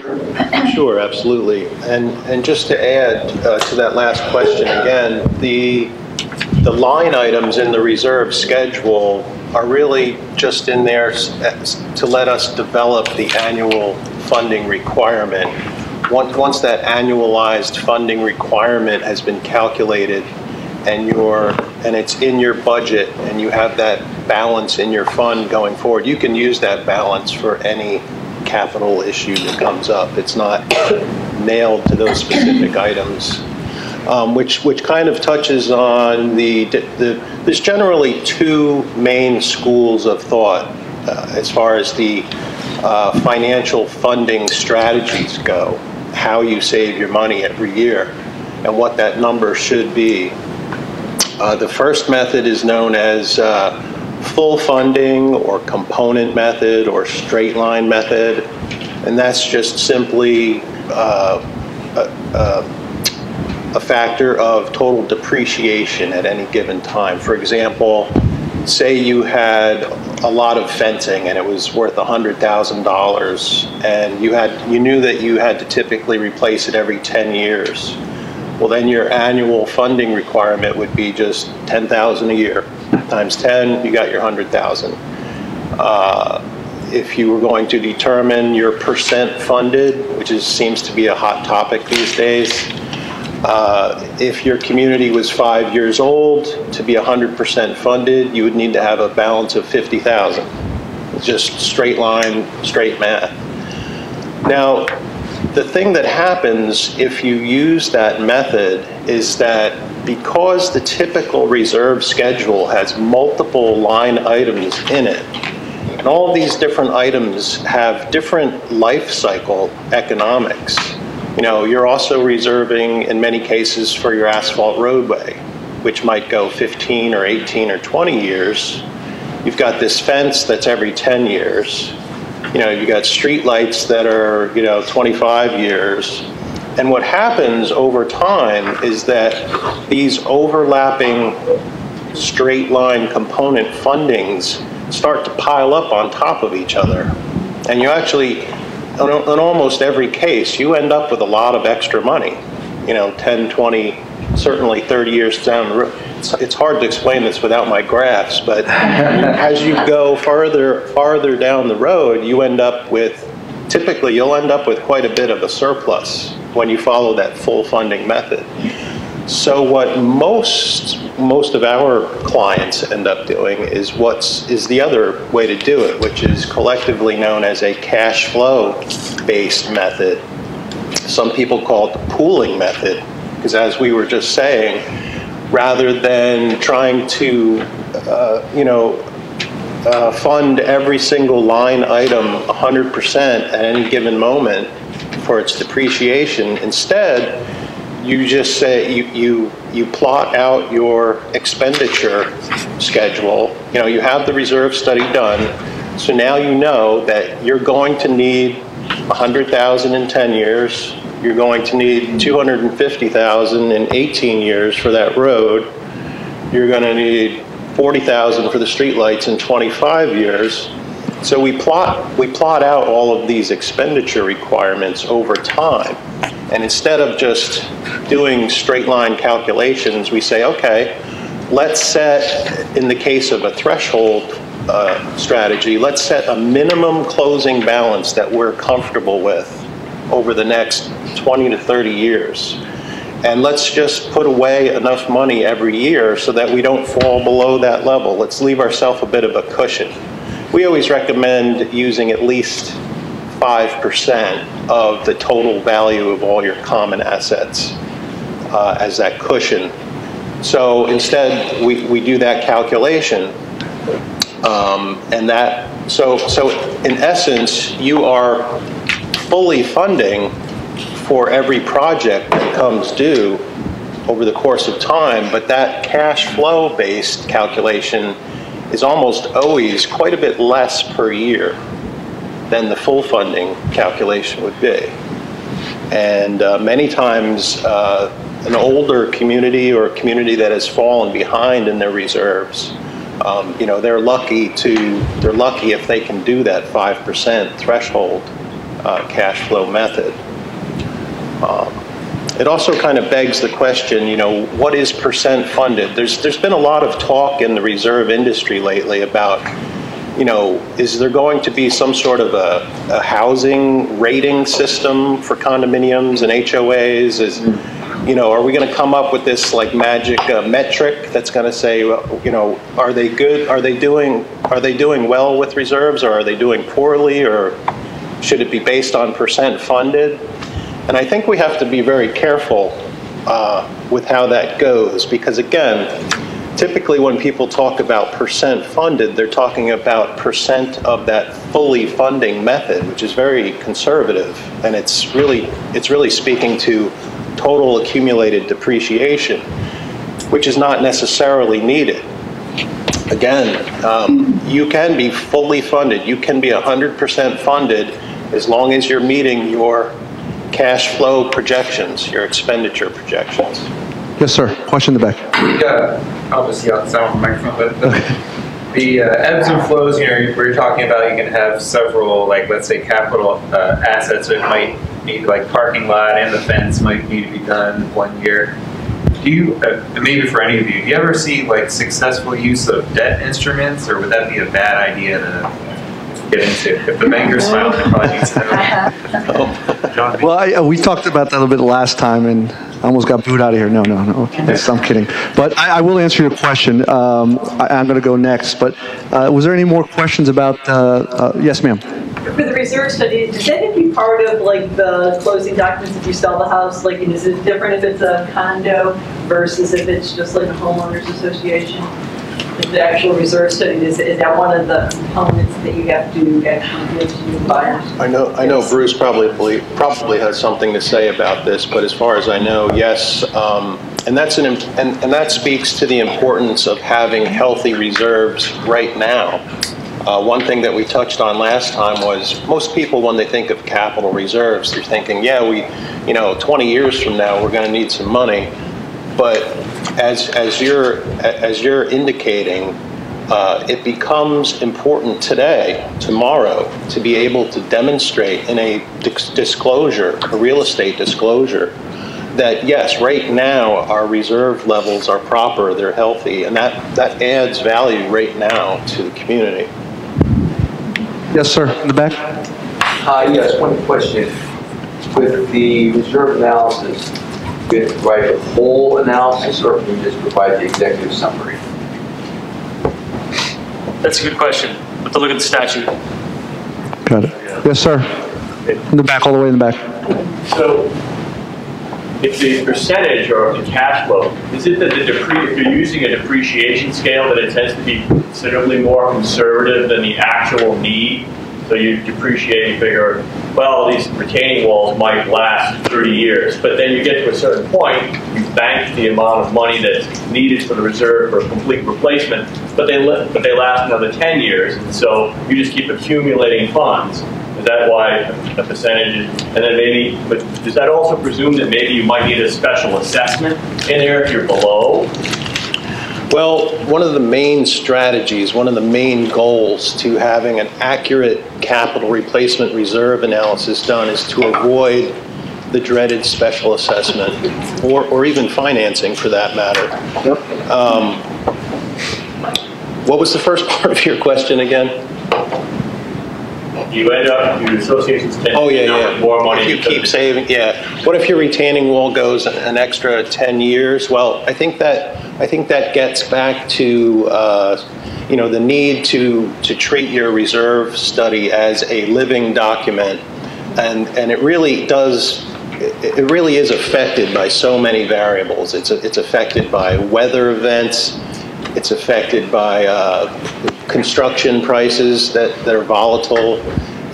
Sure, absolutely. And, and just to add uh, to that last question again, the, the line items in the reserve schedule are really just in there to let us develop the annual funding requirement. Once, that annualized funding requirement has been calculated and your, and it's in your budget and you have that balance in your fund going forward, you can use that balance for any capital issue that comes up. It's not nailed to those specific items, um, which, which kind of touches on the, the, there's generally two main schools of thought uh, as far as the uh, financial funding strategies go, how you save your money every year, and what that number should be. Uh, The first method is known as uh, full funding or component method or straight line method, and that's just simply uh, a a- factor of total depreciation at any given time. For example, say you had a lot of fencing and it was worth $100,000 and you had, you knew that you had to typically replace it every 10 years. well, then your annual funding requirement would be just 10,000 a year. Times 10, you got your 100,000. Uh, If you were going to determine your percent funded, which is, seems to be a hot topic these days, uh, if your community was five years old, to be 100% funded, you would need to have a balance of 50,000. It's just straight line, straight math. Now, the thing that happens if you use that method is that because the typical reserve schedule has multiple line items in it, and all these different items have different life cycle economics. You know, you're also reserving in many cases for your asphalt roadway, which might go 15 or 18 or 20 years. You've got this fence that's every 10 years. You know, you've got street lights that are, you know, 25 years. And what happens over time is that these overlapping straight line component fundings start to pile up on top of each other. And you actually, in, in almost every case, you end up with a lot of extra money, you know, 10, 20, certainly 30 years down the road. It's, it's hard to explain this without my graphs, but as you go farther, farther down the road, you end up with, typically you'll end up with quite a bit of a surplus when you follow that full funding method. So what most most of our clients end up doing is what's is the other way to do it, which is collectively known as a cash flow based method. Some people call it the pooling method, because as we were just saying, rather than trying to, uh, you know, uh, fund every single line item 100% at any given moment for its depreciation, instead you just say you, you you plot out your expenditure schedule. You know, you have the reserve study done, so now you know that you're going to need 100,000 in 10 years. You're going to need 250,000 in 18 years for that road. You're going to need 40,000 for the streetlights in 25 years. So we plot we plot out all of these expenditure requirements over time. And instead of just doing straight line calculations, we say, okay, let's set, in the case of a threshold uh, strategy, let's set a minimum closing balance that we're comfortable with over the next 20 to 30 years. And let's just put away enough money every year so that we don't fall below that level. Let's leave ourselves a bit of a cushion. We always recommend using at least 5% of the total value of all your common assets uh, as that cushion. So instead, we, we do that calculation. Um, and that, so, so in essence, you are fully funding for every project that comes due over the course of time, but that cash flow based calculation is almost always quite a bit less per year than the full funding calculation would be. And uh, many times, uh, an older community or a community that has fallen behind in their reserves, um, you know, they're lucky to, they're lucky if they can do that 5% threshold uh, cash flow method. Um, it also kind of begs the question, you know, what is percent funded? There's, there's been a lot of talk in the reserve industry lately about you know, is there going to be some sort of a, a housing rating system for condominiums and HOAs? Is, you know, are we going to come up with this like magic uh, metric that's going to say, you know, are they good? Are they doing? Are they doing well with reserves, or are they doing poorly, or should it be based on percent funded? And I think we have to be very careful uh, with how that goes because again typically when people talk about percent funded, they're talking about percent of that fully funding method, which is very conservative, and it's really it's really speaking to total accumulated depreciation, which is not necessarily needed. Again, um, you can be fully funded. You can be 100% funded as long as you're meeting your cash flow projections, your expenditure projections. Yes, sir. Question in the back. Yeah, obviously outside of the microphone, but the, the uh, ebbs and flows, you know, where you're talking about you can have several, like let's say capital uh, assets, so it might need, like parking lot and the fence might need to be done one year. Do you, uh, maybe for any of you, do you ever see like successful use of debt instruments, or would that be a bad idea to get into? If the banker's smiling, they probably need to know. Well, I, uh, we talked about that a little bit last time, and I almost got booed out of here. No, no, no. Yes, I'm kidding. But I, I will answer your question. Um, I, I'm going to go next. But uh, was there any more questions about? Uh, uh, yes, ma'am. For the reserve study, does that be part of like the closing documents if you sell the house? Like, is it different if it's a condo versus if it's just like a homeowners association? The actual reserve study, is, is that one of the components that you have to actually give to the buyers? I know, I know Bruce probably, probably has something to say about this, but as far as I know, yes, um, and that's an, and, and that speaks to the importance of having healthy reserves right now. Uh, one thing that we touched on last time was most people, when they think of capital reserves, they're thinking, yeah, we, you know, 20 years from now, we're going to need some money. But as, as you're, as you're indicating, uh, it becomes important today, tomorrow, to be able to demonstrate in a dis- disclosure, a real estate disclosure, that yes, right now, our reserve levels are proper, they're healthy, and that, that adds value right now to the community. Yes, sir. In the back. Uh, yes, one question. With the reserve analysis, do have to provide a whole analysis or can you just provide the executive summary? That's a good question. Have to look at the statute. Got it. Yes, sir. In the back, all the way in the back. So if the percentage or the cash flow, is it that the depre, if you're using a depreciation scale, that it tends to be considerably more conservative than the actual need? So you depreciate and figure, well, these retaining walls might last 30 years, but then you get to a certain point, you bank the amount of money that's needed for the reserve for a complete replacement, but they, but they last another 10 years, and so you just keep accumulating funds. Is that why the percentage and then maybe, but does that also presume that maybe you might need a special assessment in there if you're below? Well, one of the main strategies, one of the main goals to having an accurate capital replacement reserve analysis done is to avoid the dreaded special assessment, or, or even financing for that matter. Um, What was the first part of your question again? You end up, your associations tend to Oh, yeah, end yeah. more money. If you keep saving, yeah. What if your retaining wall goes an extra 10 years? Well, I think that, I think that gets back to, uh, you know, the need to, to treat your reserve study as a living document. And, and it really does, it really is affected by so many variables. It's, it's affected by weather events, it's affected by uh, construction prices that, that are volatile.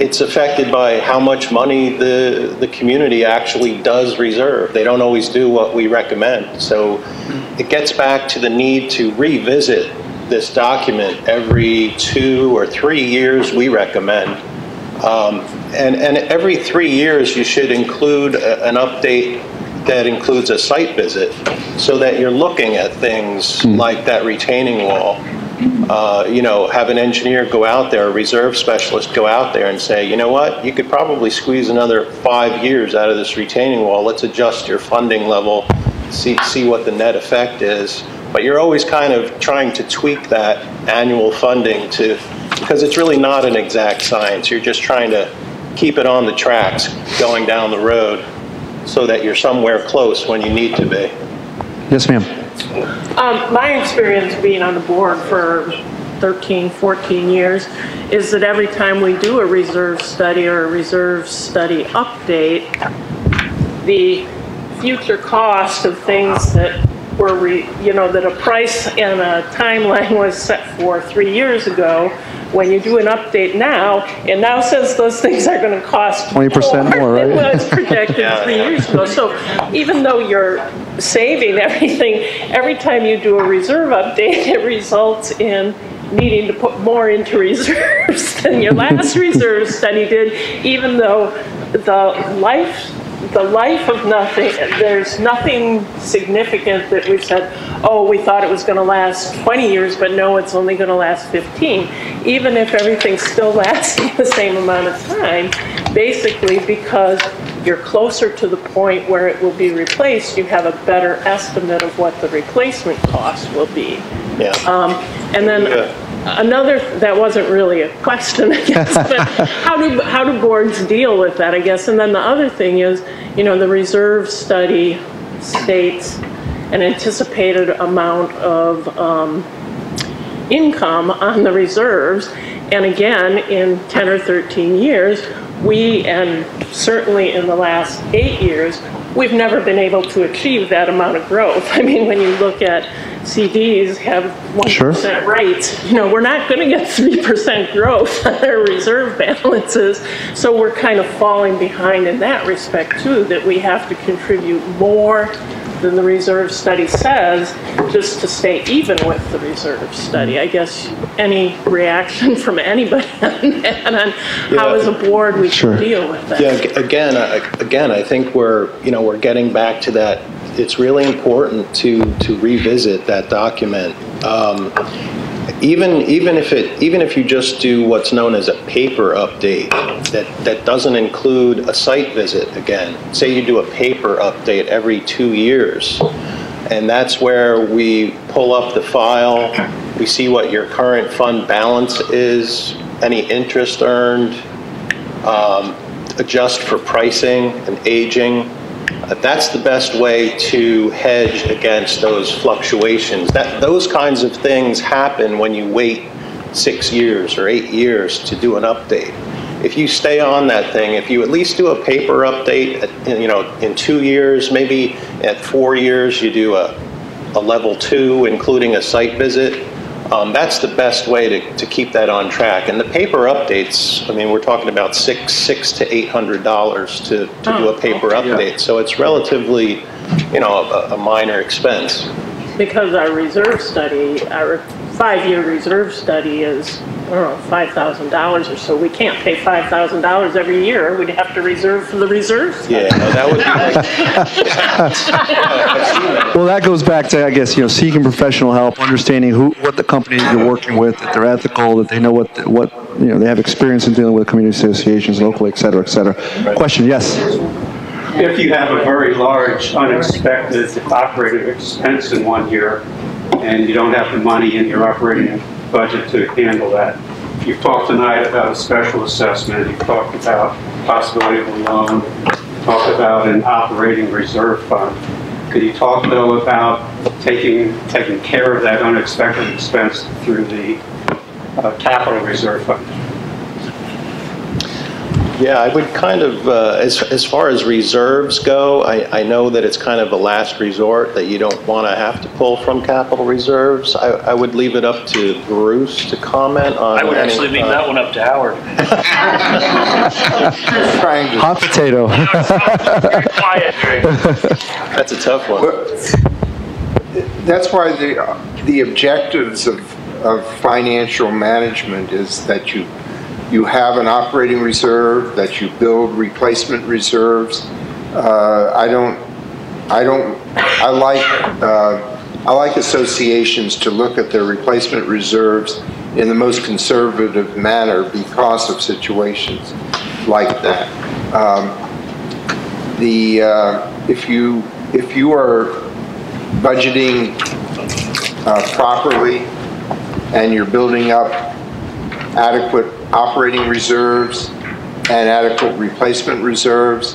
It's affected by how much money the, the community actually does reserve. They don't always do what we recommend. So it gets back to the need to revisit this document every two or three years, we recommend. Um, and, and every three years, you should include a, an update that includes a site visit so that you're looking at things like that retaining wall. Uh, you know, have an engineer go out there, a reserve specialist go out there and say, you know what, you could probably squeeze another five years out of this retaining wall. Let's adjust your funding level, see, see what the net effect is. But you're always kind of trying to tweak that annual funding to, because it's really not an exact science. You're just trying to keep it on the tracks going down the road so that you're somewhere close when you need to be. Yes, ma'am. Um, my experience being on the board for 13, 14 years is that every time we do a reserve study or a reserve study update, the future cost of things that were, re, you know, that a price and a timeline was set for three years ago, when you do an update now, it now says those things are going to cost 20% more, than right? was projected three years ago. So even though you're saving everything, every time you do a reserve update, it results in needing to put more into reserves than your last reserve study did, even though the life, the life of nothing, there's nothing significant that we've said, oh, we thought it was going to last 20 years, but no, it's only going to last 15. Even if everything's still lasting the same amount of time, basically because you're closer to the point where it will be replaced, you have a better estimate of what the replacement cost will be. Yeah. Um, And then another, that wasn't really a question, I guess, but how do, how do boards deal with that, I guess? And then the other thing is, you know, the reserve study states an anticipated amount of um, income on the reserves. And again, in 10 or 13 years, we, and certainly in the last eight years, we've never been able to achieve that amount of growth. I mean, when you look at CDs have 1% rates, you know, we're not going to get 3% growth on our reserve balances. So we're kind of falling behind in that respect too, that we have to contribute more than the reserve study says, just to stay even with the reserve study. I guess any reaction from anybody on that, on how as a board we Sure. can deal with that? Yeah, again, I- again, I think we're, you know, we're getting back to that, it's really important to, to revisit that document. Um, Even, even if it, even if you just do what's known as a paper update, that, that doesn't include a site visit again. Say you do a paper update every two years, and that's where we pull up the file, we see what your current fund balance is, any interest earned, um, adjust for pricing and aging. Uh, That's the best way to hedge against those fluctuations. That, those kinds of things happen when you wait six years or eight years to do an update. If you stay on that thing, if you at least do a paper update, at, you know, in two years, maybe at four years, you do a, a level two, including a site visit, um, that's the best way to, to keep that on track. And the paper updates, I mean, we're talking about six, six to eight hundred dollars to, to do a paper update. So it's relatively, you know, a, a minor expense. Because our reserve study, our five-year reserve study is, I don't know, $5,000 or so. We can't pay $5,000 every year. We'd have to reserve for the reserves. Yeah, no, that would be. Well, that goes back to, I guess, you know, seeking professional help, understanding who, what the company you're working with, that they're ethical, that they know what, what, you know, they have experience in dealing with community associations locally, et cetera, et cetera. Question, yes? If you have a very large unexpected operating expense in one year, and you don't have the money in your operating budget to handle that, you've talked tonight about a special assessment, you've talked about possibility of a loan, You talked about an operating reserve fund. Could you talk, though, about taking, taking care of that unexpected expense through the uh, capital reserve fund? Yeah, I would kind of, uh, as, as far as reserves go, I, I know that it's kind of a last resort, that you don't want to have to pull from capital reserves. I, I would leave it up to Bruce to comment on. I would any, actually leave uh, that one up to Howard. Hot potato. That's a tough one. That's why the, the objectives of, of financial management is that you, you have an operating reserve, that you build replacement reserves. Uh, I don't, I don't, I like, uh, I like associations to look at their replacement reserves in the most conservative manner because of situations like that. Um, the, uh, if you, if you are budgeting uh, properly and you're building up adequate operating reserves and adequate replacement reserves,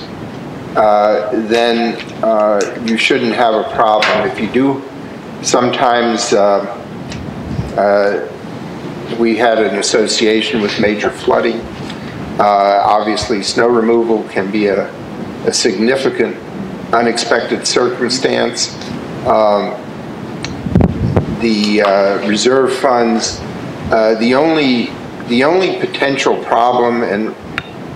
uh, then uh, you shouldn't have a problem. If you do, sometimes uh, uh, we had an association with major flooding. Uh, Obviously, snow removal can be a a significant unexpected circumstance. Um, The uh, reserve funds, the only, the only potential problem, and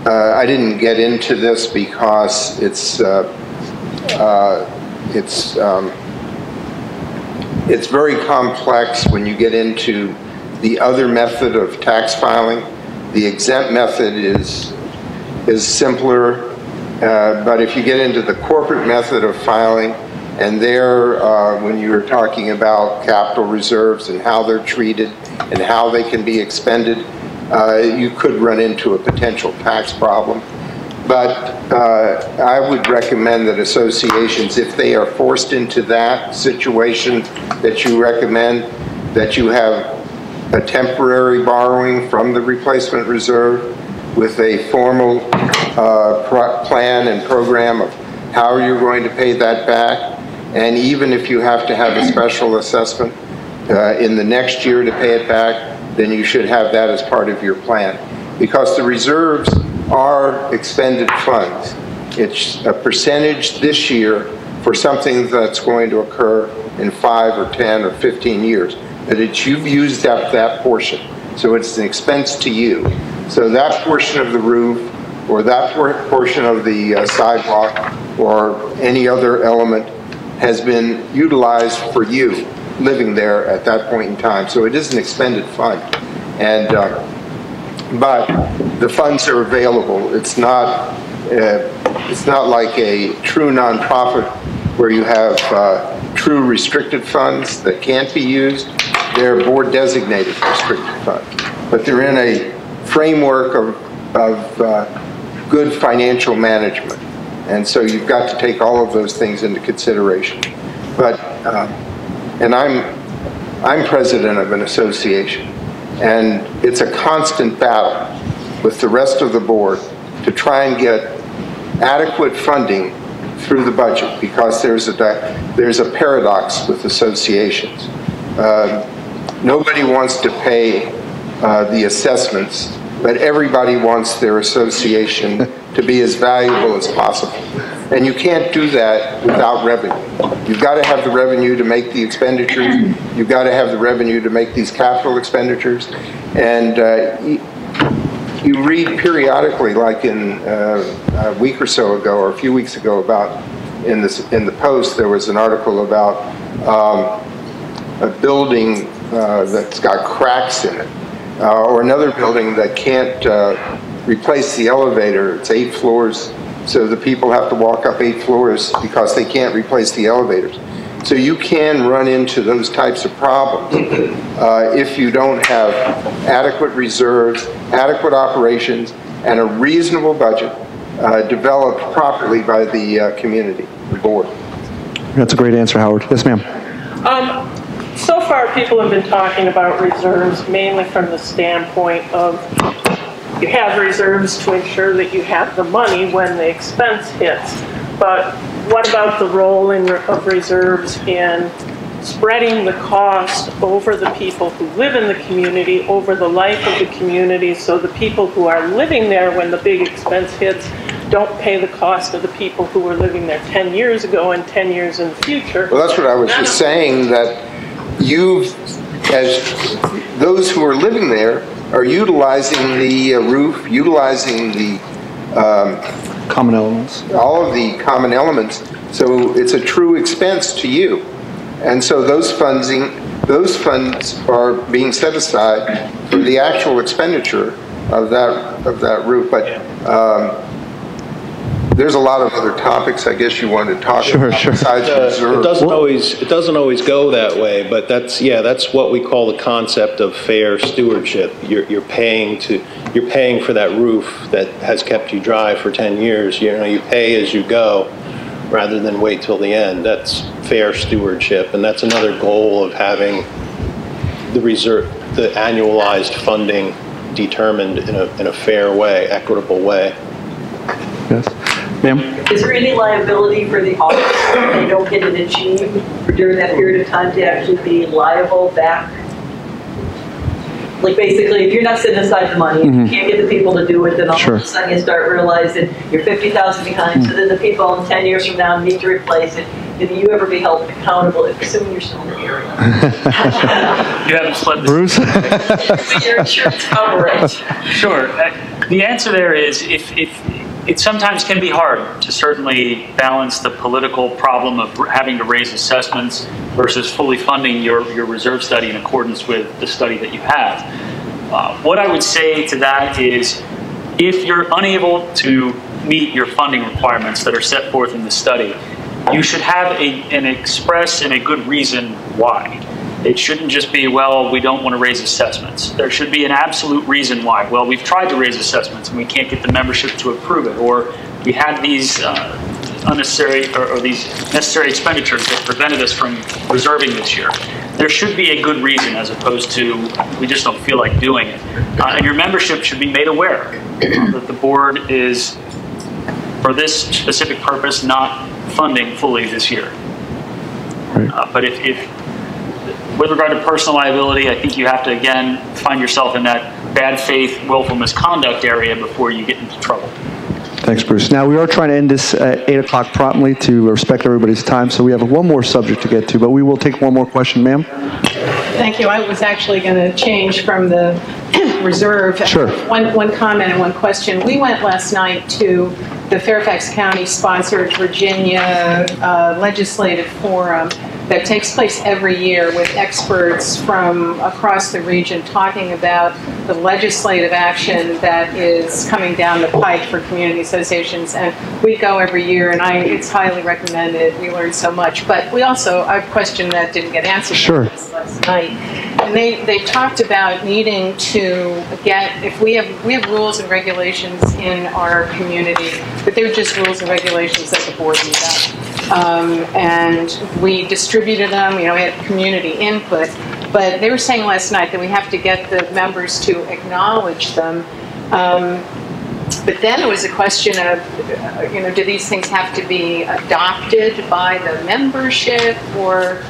uh, I didn't get into this because it's, uh, uh, it's, um, it's very complex when you get into the other method of tax filing. The exempt method is, is simpler, uh, but if you get into the corporate method of filing, and there, uh, when you're talking about capital reserves and how they're treated and how they can be expended, you could run into a potential tax problem. But uh, I would recommend that associations, if they are forced into that situation that you recommend, that you have a temporary borrowing from the replacement reserve with a formal uh, plan and program of how you're going to pay that back. And even if you have to have a special assessment uh, in the next year to pay it back, then you should have that as part of your plan. Because the reserves are expended funds. It's a percentage this year for something that's going to occur in five or 10 or 15 years. But it's, you've used up that portion. So it's an expense to you. So that portion of the roof or that por- portion of the uh, sidewalk or any other element has been utilized for you living there at that point in time. So it is an expended fund. And, uh, but the funds are available. It's not, uh, it's not like a true nonprofit where you have uh, true restricted funds that can't be used. They're board designated restricted funds. But they're in a framework of, of uh, good financial management. And so you've got to take all of those things into consideration. But, uh, and I'm, I'm president of an association, and it's a constant battle with the rest of the board to try and get adequate funding through the budget because there's a, there's a paradox with associations. Uh, Nobody wants to pay uh, the assessments, but everybody wants their association to be as valuable as possible. And you can't do that without revenue. You've got to have the revenue to make the expenditures. You've got to have the revenue to make these capital expenditures. And uh, you read periodically, like in uh, a week or so ago, or a few weeks ago, about in this in the Post, there was an article about um, a building uh, that's got cracks in it, uh, or another building that can't uh, replace the elevator. It's eight floors, so the people have to walk up eight floors because they can't replace the elevators. So you can run into those types of problems uh, if you don't have adequate reserves, adequate operations, and a reasonable budget uh, developed properly by the uh, community, the board. That's a great answer, Howard. Yes, ma'am. Um, so far, people have been talking about reserves mainly from the standpoint of you have reserves to ensure that you have the money when the expense hits. But what about the role in, of reserves in spreading the cost over the people who live in the community, over the life of the community, so the people who are living there when the big expense hits don't pay the cost of the people who were living there 10 years ago and 10 years in the future. Well, that's what I was just saying, that you, as those who are living there, are utilizing the uh, roof, utilizing the, um, Common elements. all of the common elements, so it's a true expense to you. And so those funding, those funds are being set aside for the actual expenditure of that, of that roof. But um, there's a lot of other topics I guess you wanted to talk Sure, about sure. besides Uh, reserve. It doesn't always, it doesn't always go that way, but that's, yeah, that's what we call the concept of fair stewardship. You're, you're paying to, you're paying for that roof that has kept you dry for 10 years. You know, you pay as you go rather than wait till the end. That's fair stewardship, and that's another goal of having the reserve, the annualized funding determined in a, in a fair way, equitable way. Yes. Ma'am? Is there any liability for the officer if they don't get it achieved during that period of time to actually be liable back? Like basically, if you're not setting aside the money, if you Mhm. can't get the people to do it, then all Sure. of a sudden you start realizing you're 50,000 behind, so then the people in 10 years from now need to replace it. Did you ever be held accountable, assuming you're still in the area? You haven't slept. Bruce? Does your insurance cover it? Sure. Uh, The answer there is if, if it sometimes can be hard to certainly balance the political problem of having to raise assessments versus fully funding your, your reserve study in accordance with the study that you have. Uh, what I would say to that is if you're unable to meet your funding requirements that are set forth in the study, you should have a, an express and a good reason why. It shouldn't just be, well, we don't want to raise assessments. There should be an absolute reason why. Well, we've tried to raise assessments and we can't get the membership to approve it, or we had these uh, unnecessary or, or these necessary expenditures that prevented us from reserving this year. There should be a good reason as opposed to we just don't feel like doing it. Uh, and your membership should be made aware that the board is, for this specific purpose, not funding fully this year. Uh, but if, if, with regard to personal liability, I think you have to again find yourself in that bad faith, willful misconduct area before you get into trouble. Thanks, Bruce. Now, we are trying to end this at 8 o'clock promptly to respect everybody's time, so we have one more subject to get to, but we will take one more question, ma'am. Thank you. I was actually going to change from the reserve. Sure. One, one comment and one question. We went last night to the Fairfax County-sponsored Virginia uh, Legislative Forum that takes place every year with experts from across the region talking about the legislative action that is coming down the pike for community associations. And we go every year, and I, it's highly recommended. We learn so much. But we also, I have a question that didn't get answered Sure. last night. And they, they talked about needing to get, if we have, we have rules and regulations in our community, but they're just rules and regulations that the board made up. Um, and we distributed them, you know, we had community input. But they were saying last night that we have to get the members to acknowledge them. Um, but then it was a question of, uh, you know, do these things have to be adopted by the membership or,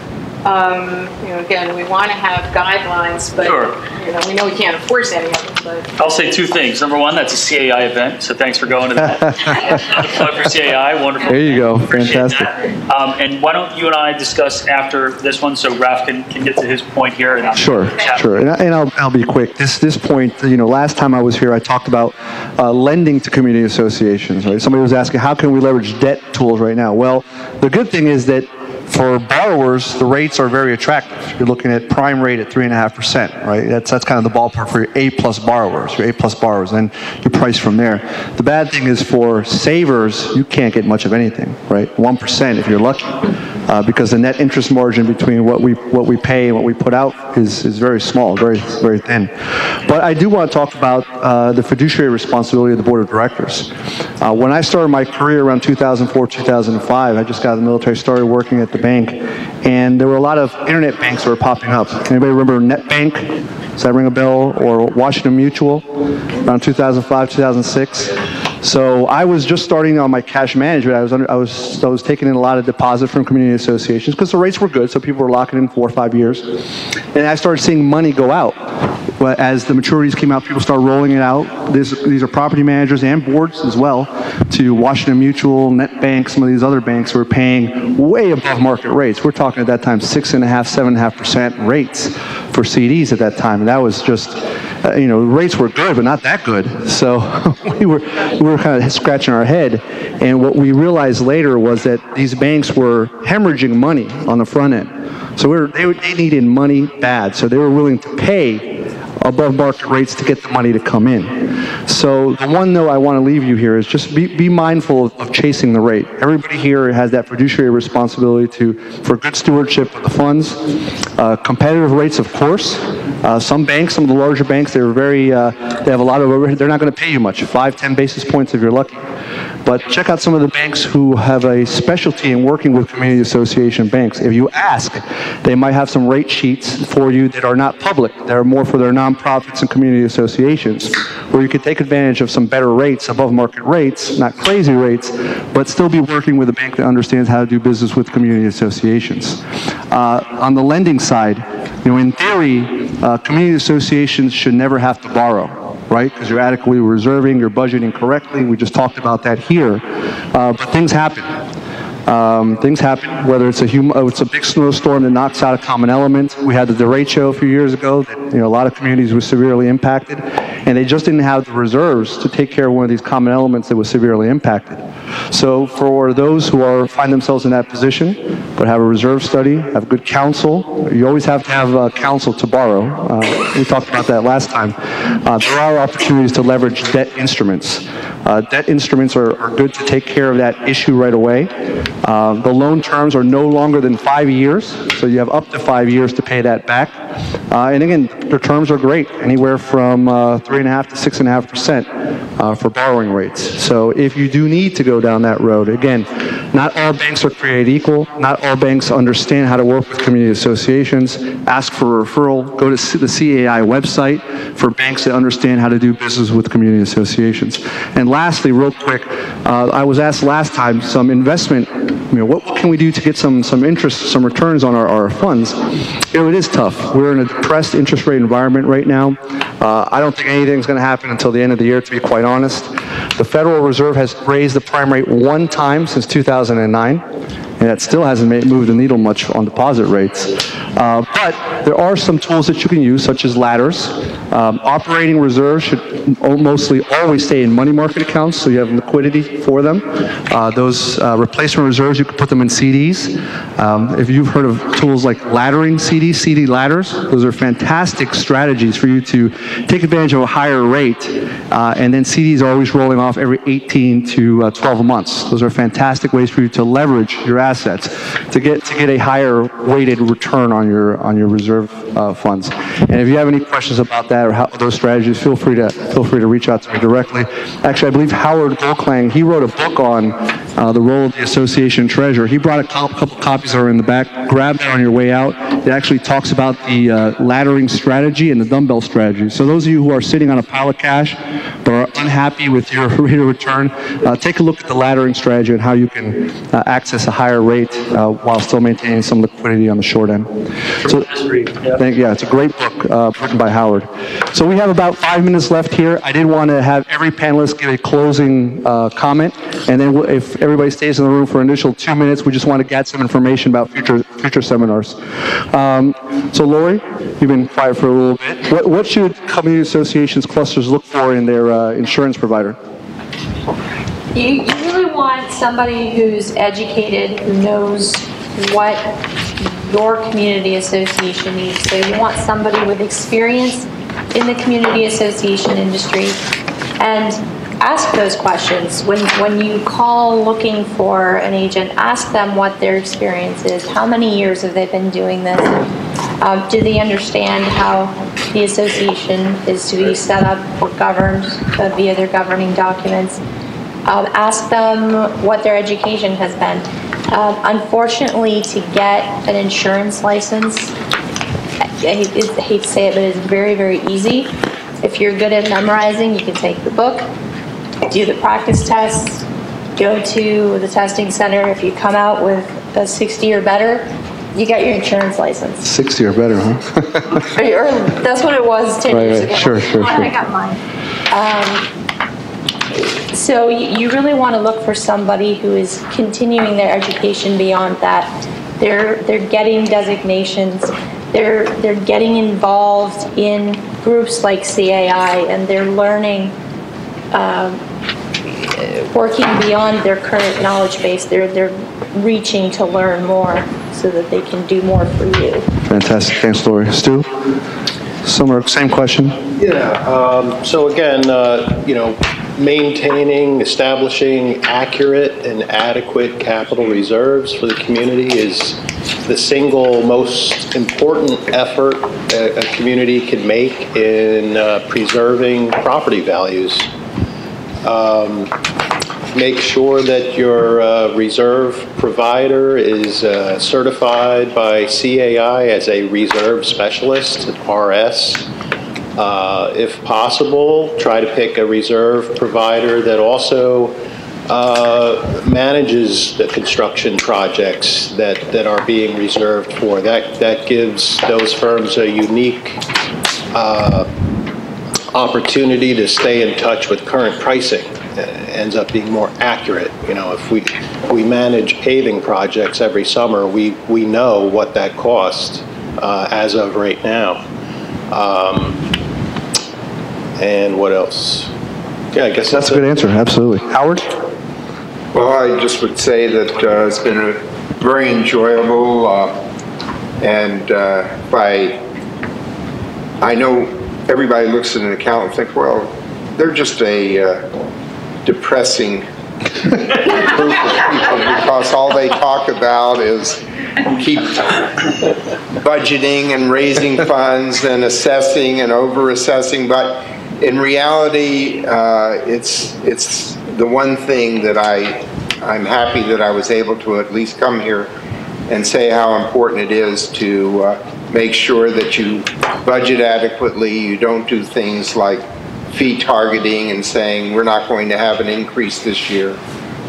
um, you know, again, we want to have guidelines, but, Sure. you know, we know we can't enforce any of them, but. I'll say two things. Number one, that's a CAI event, so thanks for going to that. Plug for CAI, wonderful. There you go. Appreciate Fantastic. Um, and why don't you and I discuss after this one, so Raf can, can get to his point here. And I'll Sure, sure. And, I, and I'll, I'll be quick. This, this point, you know, last time I was here, I talked about uh, lending to community associations, right? Somebody was asking, how can we leverage debt tools right now? Well, the good thing is that for borrowers, the rates are very attractive. You're looking at prime rate at 3.5%, right? That's, that's kind of the ballpark for your A-plus borrowers, your A-plus borrowers, and you price from there. The bad thing is for savers, you can't get much of anything, right? 1% if you're lucky, uh, because the net interest margin between what we, what we pay and what we put out is, is very small, very, very thin. But I do want to talk about uh, the fiduciary responsibility of the board of directors. Uh, when I started my career around 2004, 2005, I just got out of the military, started working at the bank, and there were a lot of internet banks that were popping up. Anybody remember NetBank? Does that ring a bell? Or Washington Mutual around 2005, 2006? So I was just starting on my cash management. I was under, I was I was taking in a lot of deposit from community associations because the rates were good, so people were locking in four or five years. And I started seeing money go out. But as the maturities came out, people started rolling it out. This, these are property managers and boards as well to Washington Mutual, NetBank, some of these other banks were paying way above market rates. We're talking at that time six and a half, seven and a half percent rates for CDs at that time, and that was just uh, you know, rates were good, but not that good. So we were we were kind of scratching our head, and what we realized later was that these banks were hemorrhaging money on the front end. So we were, they, were- they needed money bad, so they were willing to pay above market rates to get the money to come in. So the one note I want to leave you here is just be, be mindful of, of chasing the rate. Everybody here has that fiduciary responsibility to for good stewardship of the funds. Uh, competitive rates, of course. Uh, some banks, some of the larger banks, they're very, uh, they have a lot of overhead. They're not going to pay you much, five, ten basis points if you're lucky. But check out some of the banks who have a specialty in working with community association banks. If you ask, they might have some rate sheets for you that are not public, They're more for their nonprofits and community associations, where you could take advantage of some better rates, above market rates, not crazy rates, but still be working with a bank that understands how to do business with community associations. Uh, on the lending side, you know, in theory, uh, community associations should never have to borrow right? Because you're adequately reserving, you're budgeting correctly. We just talked about that here. Uh, but things happen. Um, things happen, whether it's a hum- oh, it's a big snowstorm that knocks out a common element. We had the derecho a few years ago that you know a lot of communities were severely impacted, and they just didn't have the reserves to take care of one of these common elements that was severely impacted. So for those who are find themselves in that position, but have a reserve study, have good counsel, you always have to have uh, counsel to borrow. Uh, we talked about that last time. Uh, there are opportunities to leverage debt instruments. Uh, debt instruments are, are, good to take care of that issue right away. Uh, the loan terms are no longer than five years, so you have up to five years to pay that back. Uh, and again, the terms are great, anywhere from uh, three and a half to six and a half percent uh, for borrowing rates. So if you do need to go down that road, again, not all banks are created equal. Not all banks understand how to work with community associations. Ask for a referral. Go to the CAI website for banks that understand how to do business with community associations. And lastly, real quick, uh, I was asked last time some investment, you know, what can we do to get some, some interest, some returns on our, our funds? You know, it is tough. We're in a depressed interest rate environment right now. Uh, I don't think anything's going to happen until the end of the year, to be quite honest. The Federal Reserve has raised the prime rate one time since 2009, and that still hasn't made, moved the needle much on deposit rates. Uh, but there are some tools that you can use, such as ladders. Um, operating reserves should mostly always stay in money market accounts, so you have liquidity for them. Uh, those uh, replacement reserves, you can put them in CDs. Um, if you've heard of tools like laddering CDs, CD ladders, those are fantastic strategies for you to take advantage of a higher rate, uh, and then CDs are always rolling off every 18 to uh, 12 months. Those are fantastic ways for you to leverage your assets to get to get a higher weighted return on your on your reserve uh, funds. And if you have any questions about that or how, those strategies, feel free to feel free to reach out to me directly. Actually, I believe Howard Goldklang he wrote a book on uh, the role of the association treasurer. He brought a couple copies that are in the back. Grab that on your way out. It actually talks about the uh, laddering strategy and the dumbbell strategy. So those of you who are sitting on a pile of cash but are unhappy with your rate of return, uh, take a look at the laddering strategy and how you can uh, access a higher rate uh, while still maintaining some liquidity on the short end. So, thank, yeah, it's a great book uh, written by Howard. So we have about five minutes left here. I did want to have every panelist give a closing uh, comment, and then if everybody stays in the room for an initial two minutes, we just want to get some information about future future seminars. Um, so Lori, you've been quiet for a little bit. What, what should community associations clusters look for in their uh, insurance provider? You, you really want somebody who's educated, who knows what your community association needs. So you want somebody with experience in the community association industry and ask those questions. When, when you call looking for an agent, ask them what their experience is. How many years have they been doing this? Um, do they understand how the association is to be set up or governed uh, via their governing documents? Um, ask them what their education has been. Um, unfortunately, to get an insurance license, I hate, I hate to say it, but it's very, very easy. If you're good at memorizing, you can take the book, do the practice tests, go to the testing center. If you come out with a 60 or better, you got your insurance license. 60 or better, huh? or, or that's what it was 10 right, years right. ago. Sure, sure, sure. I sure. got mine. Um, so you you really want to look for somebody who is continuing their education beyond that. They're they're getting designations. They're they're getting involved in groups like CAI, and they're learning, um, working beyond their current knowledge base. They're they're reaching to learn more so that they can do more for you. Fantastic. Thanks, Lori. Stu? Similar, same question. Yeah, um, so again, uh, you know, maintaining, establishing accurate and adequate capital reserves for the community is the single most important effort a, a community can make in uh, preserving property values. Um, make sure that your uh, reserve provider is uh, certified by CAI as a reserve specialist, RS. Uh, if possible, try to pick a reserve provider that also uh, manages the construction projects that, that are being reserved for. That, that gives those firms a unique uh, opportunity to stay in touch with current pricing. It ends up being more accurate. You know, if we, we manage paving projects every summer, we, we know what that costs uh, as of right now. Um, And what else? Yeah, I guess That's a good answer, absolutely. Howard? Well, I just would say that uh, it's been a very enjoyable, uh, and uh, by, I know everybody looks at an account and think, well, they're just a uh, depressing group of people because all they talk about is keep budgeting and raising funds and assessing and over-assessing, but in reality, uh, it's, it's the one thing that I, I'm happy that I was able to at least come here and say how important it is to uh, make sure that you budget adequately, you don't do things like fee targeting and saying, we're not going to have an increase this year,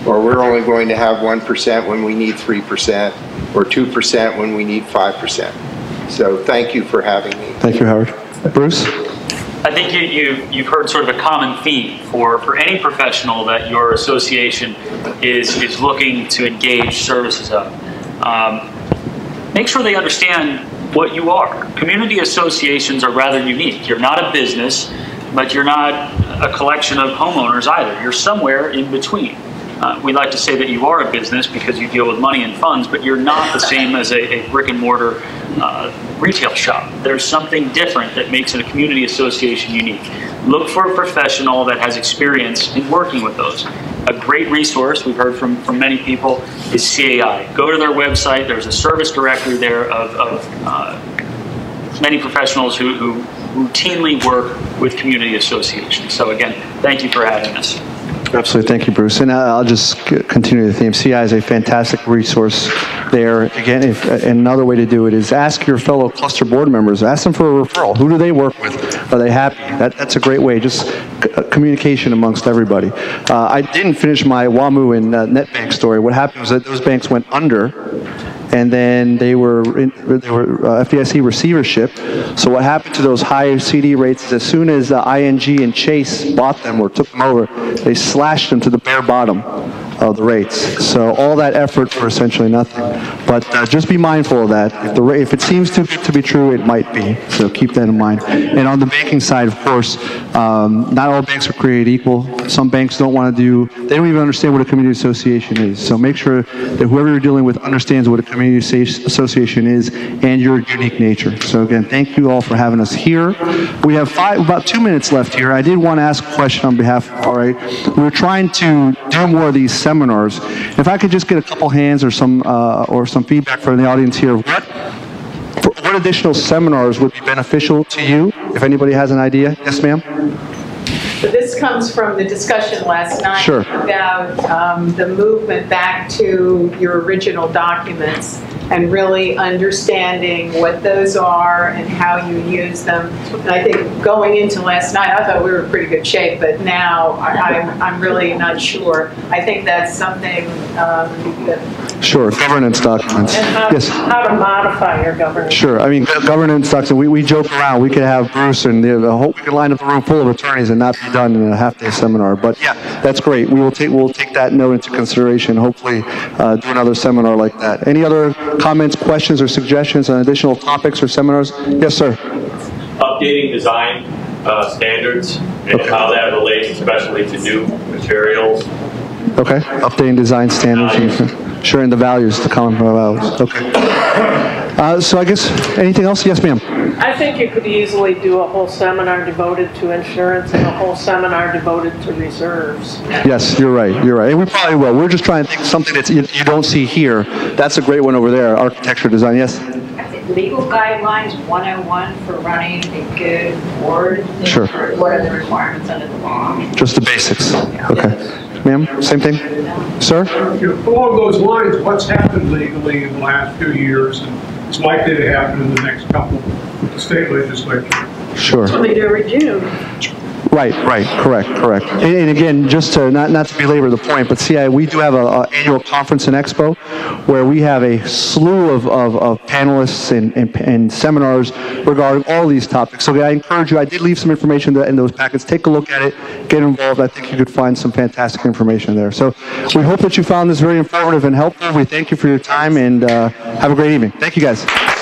or we're only going to have 1% when we need 3%, or 2% when we need 5%. So thank you for having me. Thank you, Howard. Bruce? I think you, you, you've heard sort of a common theme for, for any professional that your association is, is looking to engage services of. Um, make sure they understand what you are. Community associations are rather unique. You're not a business, but you're not a collection of homeowners either. You're somewhere in between. Uh, we like to say that you are a business because you deal with money and funds, but you're not the same as a, a brick and mortar uh, retail shop. There's something different that makes a community association unique. Look for a professional that has experience in working with those. A great resource we've heard from, from many people is CAI. Go to their website. There's a service directory there of, of uh, many professionals who, who routinely work with community associations. So again, thank you for having us. Absolutely. Thank you, Bruce. And uh, I'll just continue the theme. CAI is a fantastic resource there. Again, if, uh, another way to do it is ask your fellow cluster board members, ask them for a referral. Who do they work with? Are they happy? That, that's a great way. Just uh, communication amongst everybody. Uh, I didn't finish my WAMU and uh, NetBank story. What happened was that those banks went under and then they were in, they were uh, FDIC receivership. So what happened to those high CD rates is as soon as uh, ING and Chase bought them or took them over, they slashed them to the bare bottom of the rates. So all that effort for essentially nothing. But uh, just be mindful of that. If the if it seems good to be true, it might be. So keep that in mind. And on the banking side, of course, um, not all banks are created equal. Some banks don't want to do. They don't even understand what a community association is. So make sure that whoever you're dealing with understands what a community asso- association is and your unique nature. So again, thank you all for having us here. We have five, about two minutes left here. I did want to ask a question on behalf. Of, all right, we're trying to do more of these seminars. If I could just get a couple hands or some uh, or some feedback from the audience here, what what additional seminars would be beneficial to you? If anybody has an idea, yes, ma'am. So this comes from the discussion last night Sure. about um, the movement back to your original documents and really understanding what those are and how you use them. And I think going into last night, I thought we were in pretty good shape, but now I- I'm, I'm really not sure. I think that's something um, that Sure, governance documents. And how, Yes. how to modify your governance. Sure. I mean, governance documents, we, we joke around. We could have Bruce and the, the whole, we could line up a room full of attorneys and not be done in a half-day seminar. But yeah, that's great. We will take, we'll take that note into consideration, hopefully uh, do another seminar like that. Any other comments, questions, or suggestions on additional topics or seminars? Yes, sir. updating design uh, standards and how that relates especially to new materials. Okay. Updating design standards and sharing the values, the common values. Okay. Uh, so I guess, anything else? Yes, ma'am. I think you could easily do a whole seminar devoted to insurance and a whole seminar devoted to reserves. Yes, you're right. You're right. And we probably will. We're just trying to think of something that you, you don't see here. That's a great one over there. Architecture design. Yes. legal guidelines 101 for running a good board? Sure. What are the requirements under the law? Just the basics. Okay. Ma'am, same thing? Sir? Along those lines, what's happened legally in the last few years and is likely to happen in the next couple with the state legislature? Sure. So they do every June. Right, right, correct, correct. And, and again, just to not not to belabor the point, but see, I, we do have a, a annual conference and expo where we have a slew of, of, of panelists and, and, and seminars regarding all these topics. So I encourage you. I did leave some information in those packets. Take a look at it, get involved. I think you could find some fantastic information there. So we hope that you found this very informative and helpful. We thank you for your time and uh, have a great evening. Thank you, guys.